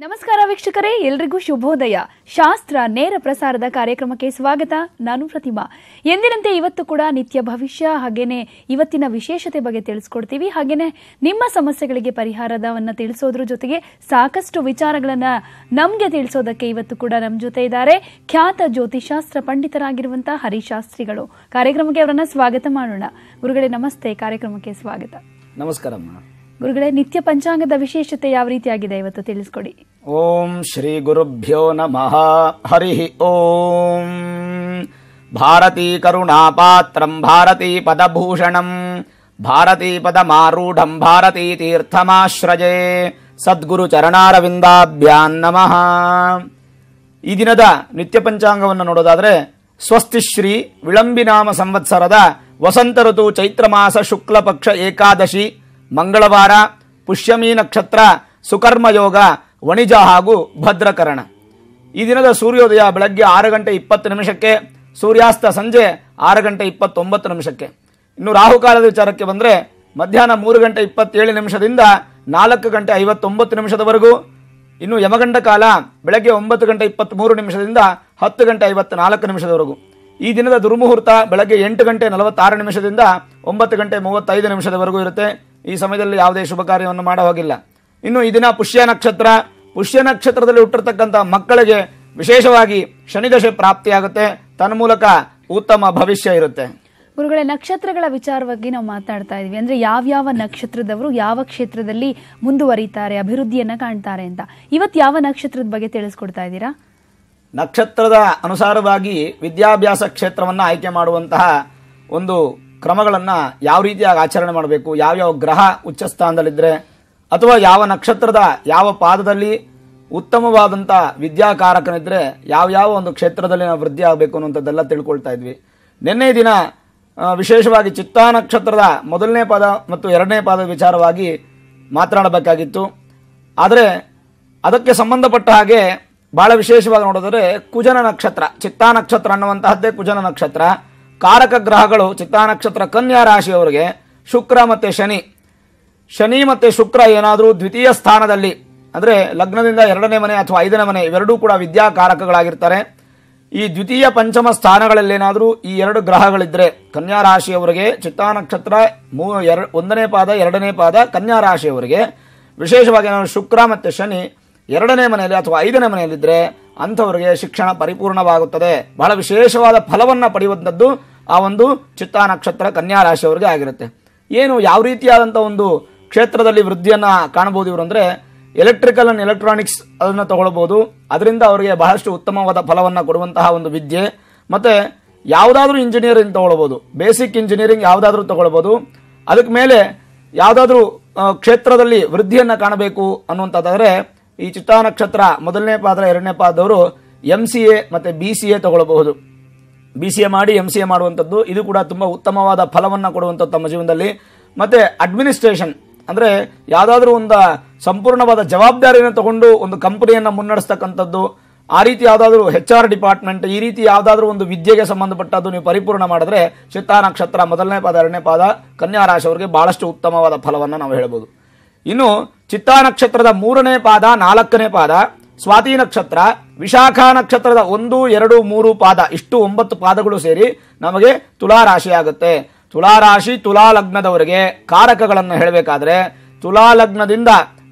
ನಮಸ್ಕಾರ ವೀಕ್ಷಕರೇ, ಎಲ್ರಿಗೂ ಶುಭೋದಯ. ಶಾಸ್ತ್ರ, ನೇರ ಪ್ರಸಾರದ ಕಾರ್ಯಕ್ರಮಕ್ಕೆ ಸ್ವಾಗತ. ನಾನು ಪ್ರತಿಮಾ. ಎಂದಿನಂತೆ ಇವತ್ತು ಕೂಡ ನಿತ್ಯ ಭವಿಷ್ಯ ಹಾಗೇನೆ ಇವತ್ತಿನ ವಿಶೇಷತೆ ಬಗ್ಗೆ ತಿಳಿಸ್ಕೊಡ್ತೀವಿ. ಹಾಗೇನೆ ನಿಮ್ಮ ಸಮಸ್ಯೆಗಳಿಗೆ ಪರಿಹಾರದವನ್ನ ತಿಳಿಸೋದ್ರ ಜೊತೆಗೆ ಸಾಕಷ್ಟು ವಿಚಾರಗಳನ್ನ ನಮ್ಗೆ ತಿಳಿಸೋದಕ್ಕೆ ಇವತ್ತು ಕೂಡ ನಮ್ಮ ಜೊತೆ ಇದ್ದಾರೆ ಖ್ಯಾತ ಜ್ಯೋತಿಷಾಸ್ತ್ರ ಪಂಡಿತರಾಗಿರುವಂತಹ ಹರಿಶಾಸ್ತ್ರಿಗಳು. ಕಾರ್ಯಕ್ರಮಕ್ಕೆ ಅವರನ್ನ ಸ್ವಾಗತ ಮಾಡೋಣ. ಗುರುಗಳೇ, ನಮಸ್ತೆ. ಕಾರ್ಯಕ್ರಮಕ್ಕೆ ಸ್ವಾಗತ. ನಮಸ್ಕಾರಮ್ಮ. ಗುರುಗಳೇ, ನಿತ್ಯ ಪಂಚಾಂಗದ ವಿಶೇಷತೆ ಯಾವ ರೀತಿಯಾಗಿದೆ ಇವತ್ತು ತಿಳಿಸ್ಕೊಡಿ. ಓಂ ಶ್ರೀ ಗುರುಭ್ಯೋ ನಮಃ. ಹರಿ ಓಂ. ಭಾರತೀ ಕರುಣಾಪಾತ್ರಂ, ಭಾರತೀ ಪದಭೂಷಣಂ, ಭಾರತೀ ಪದಮಾರೂಢಂ, ಭಾರತೀ ತೀರ್ಥಮಾಶ್ರಜೆ ಸದ್ಗುರು ಚರಣಾರವಿಂದಾಭ್ಯಾನ್ ನಮಃ. ಈ ದಿನದ ನಿತ್ಯ ಪಂಚಾಂಗವನ್ನು ನೋಡೋದಾದ್ರೆ, ಸ್ವಸ್ತಿ ಶ್ರೀ ವಿಳಂಬಿನಾಮ ಸಂವತ್ಸರದ ವಸಂತ ಋತು ಚೈತ್ರ ಮಾಸ ಶುಕ್ಲ ಪಕ್ಷ ಏಕಾದಶಿ ಮಂಗಳವಾರ, ಪುಷ್ಯಮಿ ನಕ್ಷತ್ರ, ಸುಕರ್ಮಯೋಗ, ವಣಿಜ ಹಾಗೂ ಭದ್ರಕರಣ. ಈ ದಿನದ ಸೂರ್ಯೋದಯ ಬೆಳಗ್ಗೆ ಆರು ಗಂಟೆ ಇಪ್ಪತ್ತು ನಿಮಿಷಕ್ಕೆ, ಸೂರ್ಯಾಸ್ತ ಸಂಜೆ ಆರು ಗಂಟೆ ಇಪ್ಪತ್ತೊಂಬತ್ತು ನಿಮಿಷಕ್ಕೆ. ಇನ್ನು ರಾಹುಕಾಲದ ವಿಚಾರಕ್ಕೆ ಬಂದರೆ, ಮಧ್ಯಾಹ್ನ ಮೂರು ಗಂಟೆ ಇಪ್ಪತ್ತೇಳು ನಿಮಿಷದಿಂದ ನಾಲ್ಕು ಗಂಟೆ ಐವತ್ತೊಂಬತ್ತು ನಿಮಿಷದವರೆಗೂ. ಇನ್ನು ಯಮಗಂಡ ಕಾಲ ಬೆಳಗ್ಗೆ ಒಂಬತ್ತು ಗಂಟೆ ಇಪ್ಪತ್ತ್ಮೂರು ನಿಮಿಷದಿಂದ ಹತ್ತು ಗಂಟೆ ಐವತ್ತು ನಾಲ್ಕು ನಿಮಿಷದವರೆಗೂ. ಈ ದಿನದ ದುರ್ಮುಹೂರ್ತ ಬೆಳಗ್ಗೆ ಎಂಟು ಗಂಟೆ ನಲವತ್ತಾರು ನಿಮಿಷದಿಂದ ಒಂಬತ್ತು ಗಂಟೆ ಮೂವತ್ತೈದು ನಿಮಿಷದವರೆಗೂ ಇರುತ್ತೆ. ಈ ಸಮಯದಲ್ಲಿ ಯಾವುದೇ ಶುಭ ಕಾರ್ಯವನ್ನು ಮಾಡೋ ಹೋಗಿಲ್ಲ. ಇನ್ನು ಈ ದಿನ ಪುಷ್ಯ ನಕ್ಷತ್ರ ಪುಷ್ಯ ನಕ್ಷತ್ರದಲ್ಲಿ ಹುಟ್ಟಿರ್ತಕ್ಕಂಥ ಮಕ್ಕಳಿಗೆ ವಿಶೇಷವಾಗಿ ಶನಿದಶೆ ಪ್ರಾಪ್ತಿಯಾಗುತ್ತೆ. ತನ್ಮೂಲಕ ಉತ್ತಮ ಭವಿಷ್ಯ ಇರುತ್ತೆ. ಗುರುಗಳೇ ನಕ್ಷತ್ರಗಳ ವಿಚಾರವಾಗಿ ನಾವು ಮಾತಾಡ್ತಾ ಇದೀವಿ. ಅಂದ್ರೆ ಯಾವ್ಯಾವ ನಕ್ಷತ್ರದವರು ಯಾವ ಕ್ಷೇತ್ರದಲ್ಲಿ ಮುಂದುವರಿತಾರೆ ಅಭಿವೃದ್ಧಿಯನ್ನ ಕಾಣ್ತಾರೆ ಅಂತ. ಇವತ್ತು ಯಾವ ನಕ್ಷತ್ರದ ಬಗ್ಗೆ ತಿಳಿಸ್ಕೊಡ್ತಾ ಇದ್ದೀರಾ? ನಕ್ಷತ್ರದ ಅನುಸಾರವಾಗಿ ವಿದ್ಯಾಭ್ಯಾಸ ಕ್ಷೇತ್ರವನ್ನು ಆಯ್ಕೆ ಮಾಡುವಂತಹ ಒಂದು ಕ್ರಮಗಳನ್ನು ಯಾವ ರೀತಿಯಾಗಿ ಆಚರಣೆ ಮಾಡಬೇಕು ಯಾವ್ಯಾವ ಗ್ರಹ ಉಚ್ಚ ಸ್ಥಾನದಲ್ಲಿದ್ದರೆ ಅಥವಾ ಯಾವ ನಕ್ಷತ್ರದ ಯಾವ ಪಾದದಲ್ಲಿ ಉತ್ತಮವಾದಂಥ ವಿದ್ಯಾಕಾರಕನಿದ್ರೆ ಯಾವ್ಯಾವ ಒಂದು ಕ್ಷೇತ್ರದಲ್ಲಿ ನಾವು ವೃದ್ಧಿ ಆಗಬೇಕು ಅನ್ನುವಂಥದ್ದೆಲ್ಲ ತಿಳ್ಕೊಳ್ತಾ ಇದ್ವಿ. ನಿನ್ನೆ ದಿನ ವಿಶೇಷವಾಗಿ ಚಿತ್ತಾ ನಕ್ಷತ್ರದ ಮೊದಲನೇ ಪಾದ ಮತ್ತು ಎರಡನೇ ಪಾದದ ವಿಚಾರವಾಗಿ ಮಾತನಾಡಬೇಕಾಗಿತ್ತು. ಆದರೆ, ಅದಕ್ಕೆ ಸಂಬಂಧಪಟ್ಟ ಹಾಗೆ ಭಾಳ ವಿಶೇಷವಾಗಿ ನೋಡಿದ್ರೆ ಕುಜನ ನಕ್ಷತ್ರ, ಚಿತ್ತಾ ನಕ್ಷತ್ರ ಅನ್ನುವಂತಹದ್ದೇ ಕುಜನ ನಕ್ಷತ್ರ. ಕಾರಕ ಗ್ರಹಗಳು ಚಿತ್ತಾ ನಕ್ಷತ್ರ ಕನ್ಯಾ ರಾಶಿಯವರಿಗೆ ಶುಕ್ರ ಮತ್ತು ಶನಿ. ಶನಿ ಮತ್ತು ಶುಕ್ರ ಏನಾದರೂ ದ್ವಿತೀಯ ಸ್ಥಾನದಲ್ಲಿ, ಅಂದರೆ ಲಗ್ನದಿಂದ ಎರಡನೇ ಮನೆ ಅಥವಾ ಐದನೇ ಮನೆ, ಇವೆರಡೂ ಕೂಡ ವಿದ್ಯಾ ಕಾರಕಗಳಾಗಿರ್ತಾರೆ. ಈ ದ್ವಿತೀಯ ಪಂಚಮ ಸ್ಥಾನಗಳಲ್ಲೇನಾದರೂ ಈ ಎರಡು ಗ್ರಹಗಳಿದ್ದರೆ ಕನ್ಯಾ ರಾಶಿಯವರಿಗೆ ಚಿತ್ತಾ ನಕ್ಷತ್ರ ಮೂ, ಎರ, ಒಂದನೇ ಪಾದ, ಎರಡನೇ ಪಾದ, ಕನ್ಯಾ ರಾಶಿಯವರಿಗೆ, ವಿಶೇಷವಾಗಿ ನಾವು ಶುಕ್ರ ಮತ್ತು ಶನಿ ಎರಡನೇ ಮನೆಯಲ್ಲಿ ಅಥವಾ ಐದನೇ ಮನೆಯಲ್ಲಿದ್ದರೆ ಅಂಥವರಿಗೆ ಶಿಕ್ಷಣ ಪರಿಪೂರ್ಣವಾಗುತ್ತದೆ. ಬಹಳ ವಿಶೇಷವಾದ ಫಲವನ್ನು ಪಡೆಯುವಂಥದ್ದು ಆ ಒಂದು ಚಿತ್ತಾ ನಕ್ಷತ್ರ ಕನ್ಯಾ ರಾಶಿಯವರಿಗೆ ಆಗಿರುತ್ತೆ. ಏನು ಯಾವ ರೀತಿಯಾದಂಥ ಒಂದು ಕ್ಷೇತ್ರದಲ್ಲಿ ವೃದ್ಧಿಯನ್ನು ಕಾಣಬಹುದು ಇವರು ಅಂದರೆ ಎಲೆಕ್ಟ್ರಿಕಲ್ ಅಂಡ್ ಎಲೆಕ್ಟ್ರಾನಿಕ್ಸ್ ಅದನ್ನು ತಗೊಳ್ಬೋದು ಅದರಿಂದ ಅವರಿಗೆ ಬಹಳಷ್ಟು ಉತ್ತಮವಾದ ಫಲವನ್ನು ಕೊಡುವಂತಹ ಒಂದು ವಿದ್ಯೆ. ಮತ್ತು ಯಾವುದಾದ್ರೂ ಇಂಜಿನಿಯರಿಂಗ್ ತಗೊಳ್ಬೋದು ಬೇಸಿಕ್ ಇಂಜಿನಿಯರಿಂಗ್ ಯಾವುದಾದ್ರೂ ತಗೊಳ್ಬೋದು ಅದಕ್ಕೆ ಮೇಲೆ ಯಾವುದಾದ್ರೂ ಕ್ಷೇತ್ರದಲ್ಲಿ ವೃದ್ಧಿಯನ್ನು ಕಾಣಬೇಕು ಅನ್ನುವಂಥದ್ದಾದರೆ ಈ ಚಿತ್ತಾ ನಕ್ಷತ್ರ ಮೊದಲನೇ ಪಾದ ಎರಡನೇ ಪಾದವರು ಎಂ ಸಿ ಎ ಮತ್ತು ಬಿ ಸಿ ಎ ತಗೊಳ್ಳಬಹುದು. ಬಿ ಸಿ ಎ ಮಾಡಿ ಎಂ ಸಿ ಎ ಮಾಡುವಂಥದ್ದು. ಇದು ಕೂಡ ತುಂಬ ಉತ್ತಮವಾದ ಫಲವನ್ನು ಕೊಡುವಂಥದ್ದು ತಮ್ಮ ಜೀವನದಲ್ಲಿ. ಮತ್ತೆ ಅಡ್ಮಿನಿಸ್ಟ್ರೇಷನ್ ಅಂದರೆ ಯಾವುದಾದ್ರೂ ಒಂದು ಸಂಪೂರ್ಣವಾದ ಜವಾಬ್ದಾರಿಯನ್ನು ತಗೊಂಡು ಒಂದು ಕಂಪನಿಯನ್ನು ಮುನ್ನಡೆಸ್ತಕ್ಕಂಥದ್ದು. ಆ ರೀತಿ ಯಾವುದಾದ್ರೂ ಹೆಚ್ ಆರ್ ಡಿಪಾರ್ಟ್ಮೆಂಟ್ ಈ ರೀತಿ ಯಾವುದಾದ್ರೂ ಒಂದು ವಿದ್ಯೆಗೆ ಸಂಬಂಧಪಟ್ಟದ್ದು ನೀವು ಪರಿಪೂರ್ಣ ಮಾಡಿದ್ರೆ ಚಿತ್ತಾ ನಕ್ಷತ್ರ ಮೊದಲನೇ ಪಾದ, ಎರಡನೇ ಪಾದ ಕನ್ಯಾ ರಾಶಿಯವರಿಗೆ ಬಹಳಷ್ಟು ಉತ್ತಮವಾದ ಫಲವನ್ನು ನಾವು ಹೇಳ್ಬೋದು. ಇನ್ನು ಚಿತ್ತಾ ನಕ್ಷತ್ರದ ಮೂರನೇ ಪಾದ, ನಾಲ್ಕನೇ ಪಾದ, ಸ್ವಾತಿ ನಕ್ಷತ್ರ, ವಿಶಾಖ ನಕ್ಷತ್ರದ ಒಂದು, ಎರಡು, ಮೂರು ಪಾದ, ಇಷ್ಟು ಒಂಬತ್ತು ಪಾದಗಳು ಸೇರಿ ನಮಗೆ ತುಲಾ ರಾಶಿ ಆಗುತ್ತೆ. ತುಲಾ ರಾಶಿ ತುಲಾ ಲಗ್ನದವರಿಗೆ ಕಾರಕಗಳನ್ನು ಹೇಳಬೇಕಾದ್ರೆ ತುಲಾ ಲಗ್ನದಿಂದ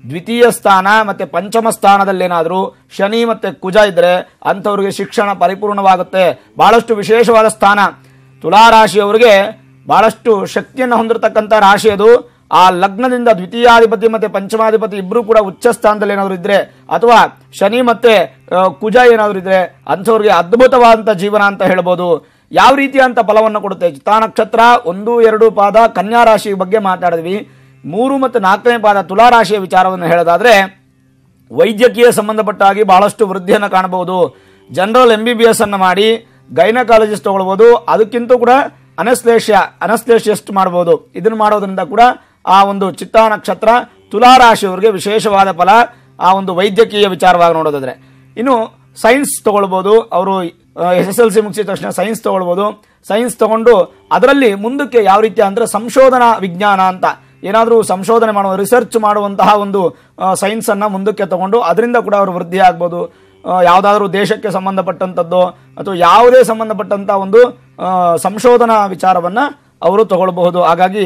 ದ್ವಿತೀಯ ಸ್ಥಾನ ಮತ್ತೆ ಪಂಚಮ ಸ್ಥಾನದಲ್ಲೇನಾದರೂ ಶನಿ ಮತ್ತೆ ಕುಜ ಇದ್ರೆ ಅಂಥವ್ರಿಗೆ ಶಿಕ್ಷಣ ಪರಿಪೂರ್ಣವಾಗುತ್ತೆ. ಬಹಳಷ್ಟು ವಿಶೇಷವಾದ ಸ್ಥಾನ. ತುಲಾ ರಾಶಿಯವರಿಗೆ ಬಹಳಷ್ಟು ಶಕ್ತಿಯನ್ನು ಹೊಂದಿರತಕ್ಕಂಥ ರಾಶಿ ಅದು. ಆ ಲಗ್ನದಿಂದ ದ್ವಿತೀಯಾಧಿಪತಿ ಮತ್ತೆ ಪಂಚಮಾಧಿಪತಿ ಇಬ್ಬರೂ ಕೂಡ ಉಚ್ಚ ಸ್ಥಾನದಲ್ಲಿ ಏನಾದರೂ ಇದ್ರೆ, ಅಥವಾ ಶನಿ ಮತ್ತೆ ಕುಜ ಏನಾದ್ರು ಇದ್ರೆ ಅಂಥವ್ರಿಗೆ ಅದ್ಭುತವಾದಂಥ ಜೀವನ ಅಂತ ಹೇಳ್ಬೋದು. ಯಾವ ರೀತಿಯಂತ ಫಲವನ್ನು ಕೊಡುತ್ತೆ? ಚಿತಾ ನಕ್ಷತ್ರ ಒಂದು, ಎರಡು ಪಾದ ಕನ್ಯಾ ರಾಶಿ ಬಗ್ಗೆ ಮಾತಾಡಿದ್ವಿ. ಮೂರು ಮತ್ತು ನಾಲ್ಕನೇ ಪಾದ ತುಲಾ ರಾಶಿಯ ವಿಚಾರವನ್ನು ಹೇಳೋದಾದ್ರೆ, ವೈದ್ಯಕೀಯ ಸಂಬಂಧಪಟ್ಟ ಹಾಗೆ ಬಹಳಷ್ಟು ವೃದ್ಧಿಯನ್ನು ಕಾಣಬಹುದು. General M B B S ಅನ್ನು ಮಾಡಿ ಗೈನಕಾಲಜಿಸ್ಟ್ ತಗೊಳ್ಬೋದು. ಅದಕ್ಕಿಂತ ಕೂಡ ಅನಸ್ಲೇಷ್ಯ ಅನಸ್ಲೇಷಿಯಸ್ಟ್ ಮಾಡ್ಬೋದು. ಇದನ್ನು ಮಾಡೋದ್ರಿಂದ ಕೂಡ ಆ ಒಂದು ಚಿತ್ತಾ ನಕ್ಷತ್ರ ತುಲಾ ರಾಶಿಯವರಿಗೆ ವಿಶೇಷವಾದ ಫಲ, ಆ ಒಂದು ವೈದ್ಯಕೀಯ ವಿಚಾರವಾಗಿ ನೋಡೋದಾದರೆ. ಇನ್ನು ಸೈನ್ಸ್ ತಗೊಳ್ಬೋದು, ಅವರು ಎಸ್ ಎಸ್ ಎಲ್ ಸಿ ಮುಗಿಸಿದ ತಕ್ಷಣ ಸೈನ್ಸ್ ತಗೊಳ್ಬೋದು. ಸೈನ್ಸ್ ತಗೊಂಡು ಅದರಲ್ಲಿ ಮುಂದಕ್ಕೆ ಯಾವ ರೀತಿ ಅಂದರೆ ಸಂಶೋಧನಾ ವಿಜ್ಞಾನ ಅಂತ. ಏನಾದರೂ ಸಂಶೋಧನೆ ಮಾಡುವ, ರಿಸರ್ಚ್ ಮಾಡುವಂತಹ ಒಂದು ಸೈನ್ಸನ್ನು ಮುಂದಕ್ಕೆ ತಗೊಂಡು ಅದರಿಂದ ಕೂಡ ಅವರು ವೃದ್ಧಿ ಆಗ್ಬೋದು. ಯಾವುದಾದ್ರೂ ದೇಶಕ್ಕೆ ಸಂಬಂಧಪಟ್ಟಂಥದ್ದು ಅಥವಾ ಯಾವುದೇ ಸಂಬಂಧಪಟ್ಟಂಥ ಒಂದು ಸಂಶೋಧನಾ ವಿಚಾರವನ್ನು ಅವರು ತಗೊಳ್ಬಹುದು. ಹಾಗಾಗಿ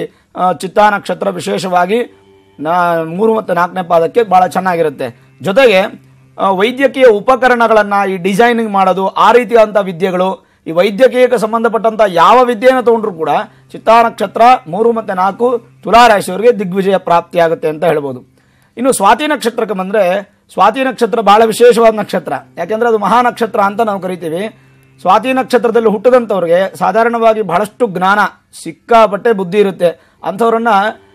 ಚಿತ್ತಾ ನಕ್ಷತ್ರ ವಿಶೇಷವಾಗಿ ಮೂರು ಮತ್ತು ನಾಲ್ಕನೇ ಪಾದಕ್ಕೆ ಭಾಳ ಚೆನ್ನಾಗಿರುತ್ತೆ. ಜೊತೆಗೆ ವೈದ್ಯಕೀಯ ಉಪಕರಣಗಳನ್ನು ಈ ಡಿಸೈನಿಂಗ್ ಮಾಡೋದು, ಆ ರೀತಿಯಾದಂಥ ವಿದ್ಯೆಗಳು, ಈ ವೈದ್ಯಕೀಯಕ್ಕೆ ಸಂಬಂಧಪಟ್ಟಂಥ ಯಾವ ವಿದ್ಯೆಯನ್ನು ತೊಗೊಂಡ್ರು ಕೂಡ ಚಿತ್ತಾ ನಕ್ಷತ್ರ ಮೂರು ಮತ್ತು ನಾಲ್ಕು ತುಲಾರಾಶಿಯವರಿಗೆ ದಿಗ್ವಿಜಯ ಪ್ರಾಪ್ತಿಯಾಗುತ್ತೆ ಅಂತ ಹೇಳ್ಬೋದು. ಇನ್ನು ಸ್ವಾತಿ ನಕ್ಷತ್ರಕ್ಕೆ ಬಂದರೆ, ಸ್ವಾತಿ ನಕ್ಷತ್ರ ಭಾಳ ವಿಶೇಷವಾದ ನಕ್ಷತ್ರ. ಯಾಕೆಂದ್ರೆ ಅದು ಮಹಾ ನಕ್ಷತ್ರ ಅಂತ ನಾವು ಕರಿತೀವಿ. ಸ್ವಾತಿ ನಕ್ಷತ್ರದಲ್ಲಿ ಹುಟ್ಟದಂಥವ್ರಿಗೆ ಸಾಧಾರಣವಾಗಿ ಬಹಳಷ್ಟು ಜ್ಞಾನ ಸಿಕ್ಕಾಪಟ್ಟೆ ಬುದ್ಧಿ ಇರುತ್ತೆ. ಅಂಥವ್ರನ್ನ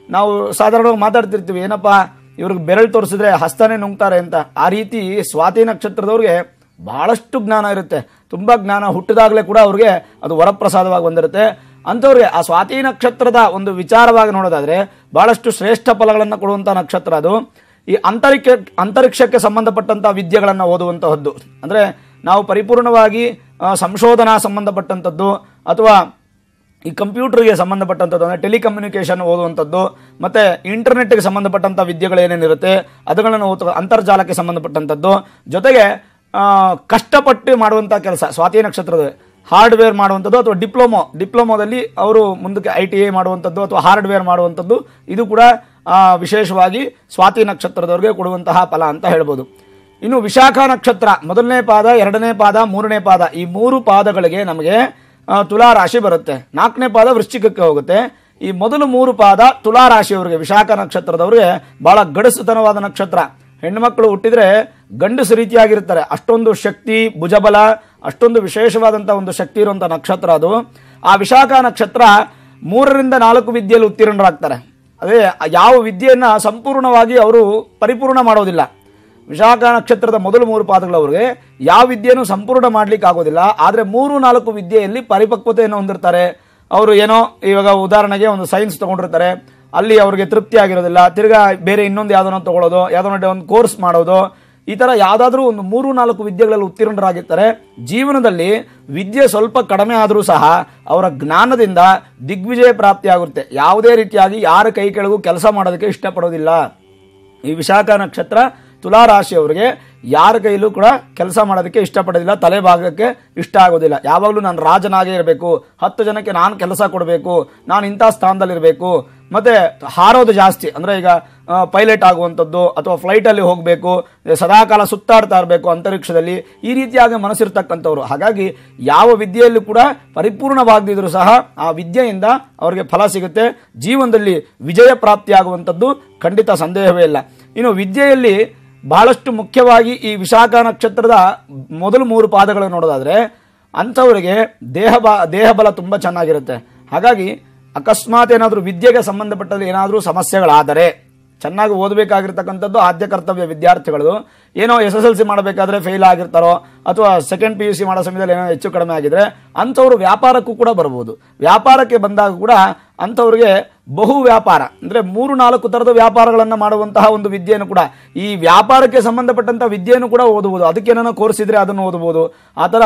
ನಾವು ಸಾಧಾರಣವಾಗಿ ಮಾತಾಡ್ತಿರ್ತೀವಿ, ಏನಪ್ಪಾ, ಇವ್ರಿಗೆ ಬೆರಳು ತೋರಿಸಿದ್ರೆ ಹಸ್ತನೇ ನುಂಗ್ತಾರೆ ಅಂತ. ಆ ರೀತಿ ಸ್ವಾತಿ ನಕ್ಷತ್ರದವ್ರಿಗೆ ಬಹಳಷ್ಟು ಜ್ಞಾನ ಇರುತ್ತೆ. ತುಂಬಾ ಜ್ಞಾನ ಹುಟ್ಟಿದಾಗಲೇ ಕೂಡ ಅವ್ರಿಗೆ ಅದು ವರಪ್ರಸಾದವಾಗಿ ಬಂದಿರುತ್ತೆ. ಅಂಥವ್ರಿಗೆ ಆ ಸ್ವಾತಿ ನಕ್ಷತ್ರದ ಒಂದು ವಿಚಾರವಾಗಿ ನೋಡೋದಾದ್ರೆ ಬಹಳಷ್ಟು ಶ್ರೇಷ್ಠ ಫಲಗಳನ್ನು ಕೊಡುವಂಥ ನಕ್ಷತ್ರ ಅದು. ಈ ಅಂತರಿಕ್ಷ, ಅಂತರಿಕ್ಷಕ್ಕೆ ಸಂಬಂಧಪಟ್ಟಂಥ ವಿದ್ಯೆಗಳನ್ನು ಓದುವಂತಹದ್ದು. ಅಂದ್ರೆ ನಾವು ಪರಿಪೂರ್ಣವಾಗಿ ಸಂಶೋಧನಾ ಸಂಬಂಧಪಟ್ಟಂಥದ್ದು ಅಥವಾ ಈ ಕಂಪ್ಯೂಟರ್ಗೆ ಸಂಬಂಧಪಟ್ಟಂಥದ್ದು, ಅಂದರೆ ಟೆಲಿಕಮ್ಯುನಿಕೇಷನ್ ಓದುವಂಥದ್ದು, ಮತ್ತು ಇಂಟರ್ನೆಟ್ಗೆ ಸಂಬಂಧಪಟ್ಟಂಥ ವಿದ್ಯೆಗಳೇನೇನಿರುತ್ತೆ ಅದುಗಳನ್ನು ಅದಗಳನ್ನು ಓದ ಅಂತರ್ಜಾಲಕ್ಕೆ ಸಂಬಂಧಪಟ್ಟಂಥದ್ದು. ಜೊತೆಗೆ ಕಷ್ಟಪಟ್ಟು ಮಾಡುವಂಥ ಕೆಲಸ, ಸ್ವಾತಿ ನಕ್ಷತ್ರದ ಹಾರ್ಡ್ವೇರ್ ಮಾಡುವಂಥದ್ದು ಅಥವಾ ಡಿಪ್ಲೊಮೊ, ಡಿಪ್ಲೊಮೋದಲ್ಲಿ ಅವರು ಮುಂದಕ್ಕೆ ಐ ಟಿ ಐ ಮಾಡುವಂಥದ್ದು ಅಥವಾ ಹಾರ್ಡ್ವೇರ್ ಮಾಡುವಂಥದ್ದು, ಇದು ಕೂಡ ವಿಶೇಷವಾಗಿ ಸ್ವಾತಿ ನಕ್ಷತ್ರದವ್ರಿಗೆ ಕೊಡುವಂತಹ ಫಲ ಅಂತ ಹೇಳ್ಬೋದು. ಇನ್ನು ವಿಶಾಖ ನಕ್ಷತ್ರ, ಮೊದಲನೇ ಪಾದ, ಎರಡನೇ ಪಾದ, ಮೂರನೇ ಪಾದ, ಈ ಮೂರು ಪಾದಗಳಿಗೆ ನಮಗೆ ತುಲಾ ರಾಶಿ ಬರುತ್ತೆ. ನಾಲ್ಕನೇ ಪಾದ ವೃಶ್ಚಿಕಕ್ಕೆ ಹೋಗುತ್ತೆ. ಈ ಮೊದಲು ಮೂರು ಪಾದ ತುಲಾ ರಾಶಿಯವರಿಗೆ, ವಿಶಾಖ ನಕ್ಷತ್ರದವರಿಗೆ ಬಹಳ ಗಡಸುತನವಾದ ನಕ್ಷತ್ರ. ಹೆಣ್ಮಕ್ಳು ಹುಟ್ಟಿದ್ರೆ ಗಂಡಸು ರೀತಿಯಾಗಿರ್ತಾರೆ. ಅಷ್ಟೊಂದು ಶಕ್ತಿ, ಭುಜಬಲ, ಅಷ್ಟೊಂದು ವಿಶೇಷವಾದಂಥ ಒಂದು ಶಕ್ತಿ ಇರುವಂಥ ನಕ್ಷತ್ರ ಅದು. ಆ ವಿಶಾಖ ನಕ್ಷತ್ರ ಮೂರರಿಂದ ನಾಲ್ಕು ವಿದ್ಯೆಯಲ್ಲಿ ಉತ್ತೀರ್ಣರಾಗ್ತಾರೆ. ಅದೇ, ಯಾವ ವಿದ್ಯೆಯನ್ನು ಸಂಪೂರ್ಣವಾಗಿ ಅವರು ಪರಿಪೂರ್ಣ ಮಾಡೋದಿಲ್ಲ. ವಿಶಾಖ ನಕ್ಷತ್ರದ ಮೊದಲು ಮೂರು ಪಾದಗಳವ್ರಿಗೆ ಯಾವ ವಿದ್ಯೆಯನ್ನು ಸಂಪೂರ್ಣ ಮಾಡ್ಲಿಕ್ಕೆ ಆಗೋದಿಲ್ಲ. ಆದರೆ ಮೂರು, ನಾಲ್ಕು ವಿದ್ಯೆಯಲ್ಲಿ ಪರಿಪಕ್ವತೆಯನ್ನು ಹೊಂದಿರ್ತಾರೆ. ಅವರು ಏನೋ ಇವಾಗ ಉದಾಹರಣೆಗೆ ಒಂದು ಸೈನ್ಸ್ ತಗೊಂಡಿರ್ತಾರೆ. ಅಲ್ಲಿ ಅವರಿಗೆ ತೃಪ್ತಿ ಆಗಿರೋದಿಲ್ಲ. ತಿರ್ಗಾ ಬೇರೆ ಇನ್ನೊಂದು ಯಾವ್ದನ್ನೋ ತಗೊಳ್ಳೋದು ಯಾವ್ದೋ ಒಂದು ಕೋರ್ಸ್ ಮಾಡೋದು. ಈ ತರ ಯಾವುದಾದ್ರೂ ಒಂದು ಮೂರು, ನಾಲ್ಕು ವಿದ್ಯೆಗಳಲ್ಲಿ ಉತ್ತೀರ್ಣರಾಗಿರ್ತಾರೆ. ಜೀವನದಲ್ಲಿ ವಿದ್ಯೆ ಸ್ವಲ್ಪ ಕಡಿಮೆ ಆದರೂ ಸಹ ಅವರ ಜ್ಞಾನದಿಂದ ದಿಗ್ವಿಜಯ ಪ್ರಾಪ್ತಿಯಾಗುತ್ತೆ ಯಾವುದೇ ರೀತಿಯಾಗಿ ಯಾರ ಕೈ ಕೆಳಗೂ ಕೆಲಸ ಮಾಡೋದಕ್ಕೆ ಇಷ್ಟಪಡೋದಿಲ್ಲ. ಈ ವಿಶಾಖ ನಕ್ಷತ್ರ ತುಲಾ ರಾಶಿಯವರಿಗೆ ಯಾರ ಕೈಲೂ ಕೂಡ ಕೆಲಸ ಮಾಡೋದಕ್ಕೆ ಇಷ್ಟಪಡೋದಿಲ್ಲ, ತಲೆ ಭಾಗಕ್ಕೆ ಇಷ್ಟ ಆಗೋದಿಲ್ಲ. ಯಾವಾಗಲೂ ನಾನು ರಾಜನಾಗೇ ಇರಬೇಕು, ಹತ್ತು ಜನಕ್ಕೆ ನಾನು ಕೆಲಸ ಕೊಡಬೇಕು, ನಾನು ಇಂಥ ಸ್ಥಾನದಲ್ಲಿರಬೇಕು, ಮತ್ತೆ ಹಾರೋದು ಜಾಸ್ತಿ. ಅಂದರೆ ಈಗ ಪೈಲಟ್ ಆಗುವಂಥದ್ದು ಅಥವಾ ಫ್ಲೈಟಲ್ಲಿ ಹೋಗಬೇಕು, ಸದಾಕಾಲ ಸುತ್ತಾಡ್ತಾ ಇರಬೇಕು ಅಂತರಿಕ್ಷದಲ್ಲಿ, ಈ ರೀತಿಯಾಗಿ ಮನಸ್ಸಿರ್ತಕ್ಕಂಥವ್ರು. ಹಾಗಾಗಿ ಯಾವ ವಿದ್ಯೆಯಲ್ಲೂ ಕೂಡ ಪರಿಪೂರ್ಣವಾಗದಿದ್ರು ಸಹ ಆ ವಿದ್ಯೆಯಿಂದ ಅವರಿಗೆ ಫಲ ಸಿಗುತ್ತೆ. ಜೀವನದಲ್ಲಿ ವಿಜಯ ಪ್ರಾಪ್ತಿಯಾಗುವಂಥದ್ದು ಖಂಡಿತ ಸಂದೇಹವೇ ಇಲ್ಲ. ಇನ್ನು ವಿದ್ಯೆಯಲ್ಲಿ ಬಹಳಷ್ಟು ಮುಖ್ಯವಾಗಿ ಈ ವಿಶಾಖ ನಕ್ಷತ್ರದ ಮೊದಲು ಮೂರು ಪಾದಗಳನ್ನು ನೋಡೋದಾದರೆ ಅಂಥವರಿಗೆ ದೇಹ ಬ, ದೇಹ ಬಲ ತುಂಬ ಚೆನ್ನಾಗಿರುತ್ತೆ. ಹಾಗಾಗಿ ಅಕಸ್ಮಾತ್ ಏನಾದರೂ ವಿದ್ಯೆಗೆ ಸಂಬಂಧಪಟ್ಟಲ್ಲಿ ಏನಾದರೂ ಸಮಸ್ಯೆಗಳಾದರೆ ಚೆನ್ನಾಗಿ ಓದಬೇಕಾಗಿರ್ತಕ್ಕಂಥದ್ದು ಆದ್ಯ ಕರ್ತವ್ಯ ವಿದ್ಯಾರ್ಥಿಗಳು. ಏನೋ ಎಸ್ ಎಸ್ ಎಲ್ ಸಿ ಮಾಡಬೇಕಾದ್ರೆ ಫೇಲ್ ಆಗಿರ್ತಾರೋ, ಅಥವಾ ಸೆಕೆಂಡ್ ಪಿ ಯು ಸಿ ಮಾಡೋ ಸಮಯದಲ್ಲಿ ಏನೋ ಹೆಚ್ಚು ಕಡಿಮೆ ಆಗಿದ್ರೆ ಅಂಥವ್ರು ವ್ಯಾಪಾರಕ್ಕೂ ಕೂಡ ಬರ್ಬೋದು. ವ್ಯಾಪಾರಕ್ಕೆ ಬಂದಾಗ ಕೂಡ ಅಂಥವ್ರಿಗೆ ಬಹು ವ್ಯಾಪಾರ, ಅಂದ್ರೆ ಮೂರು ನಾಲ್ಕು ತರದ ವ್ಯಾಪಾರಗಳನ್ನು ಮಾಡುವಂತಹ ಒಂದು ವಿದ್ಯೆಯನ್ನು ಕೂಡ, ಈ ವ್ಯಾಪಾರಕ್ಕೆ ಸಂಬಂಧಪಟ್ಟಂಥ ವಿದ್ಯೆಯನ್ನು ಕೂಡ ಓದಬಹುದು ಅದಕ್ಕೇನೋ ಕೋರ್ಸ್ ಇದ್ರೆ ಅದನ್ನು ಓದಬಹುದು ಆ ಥರ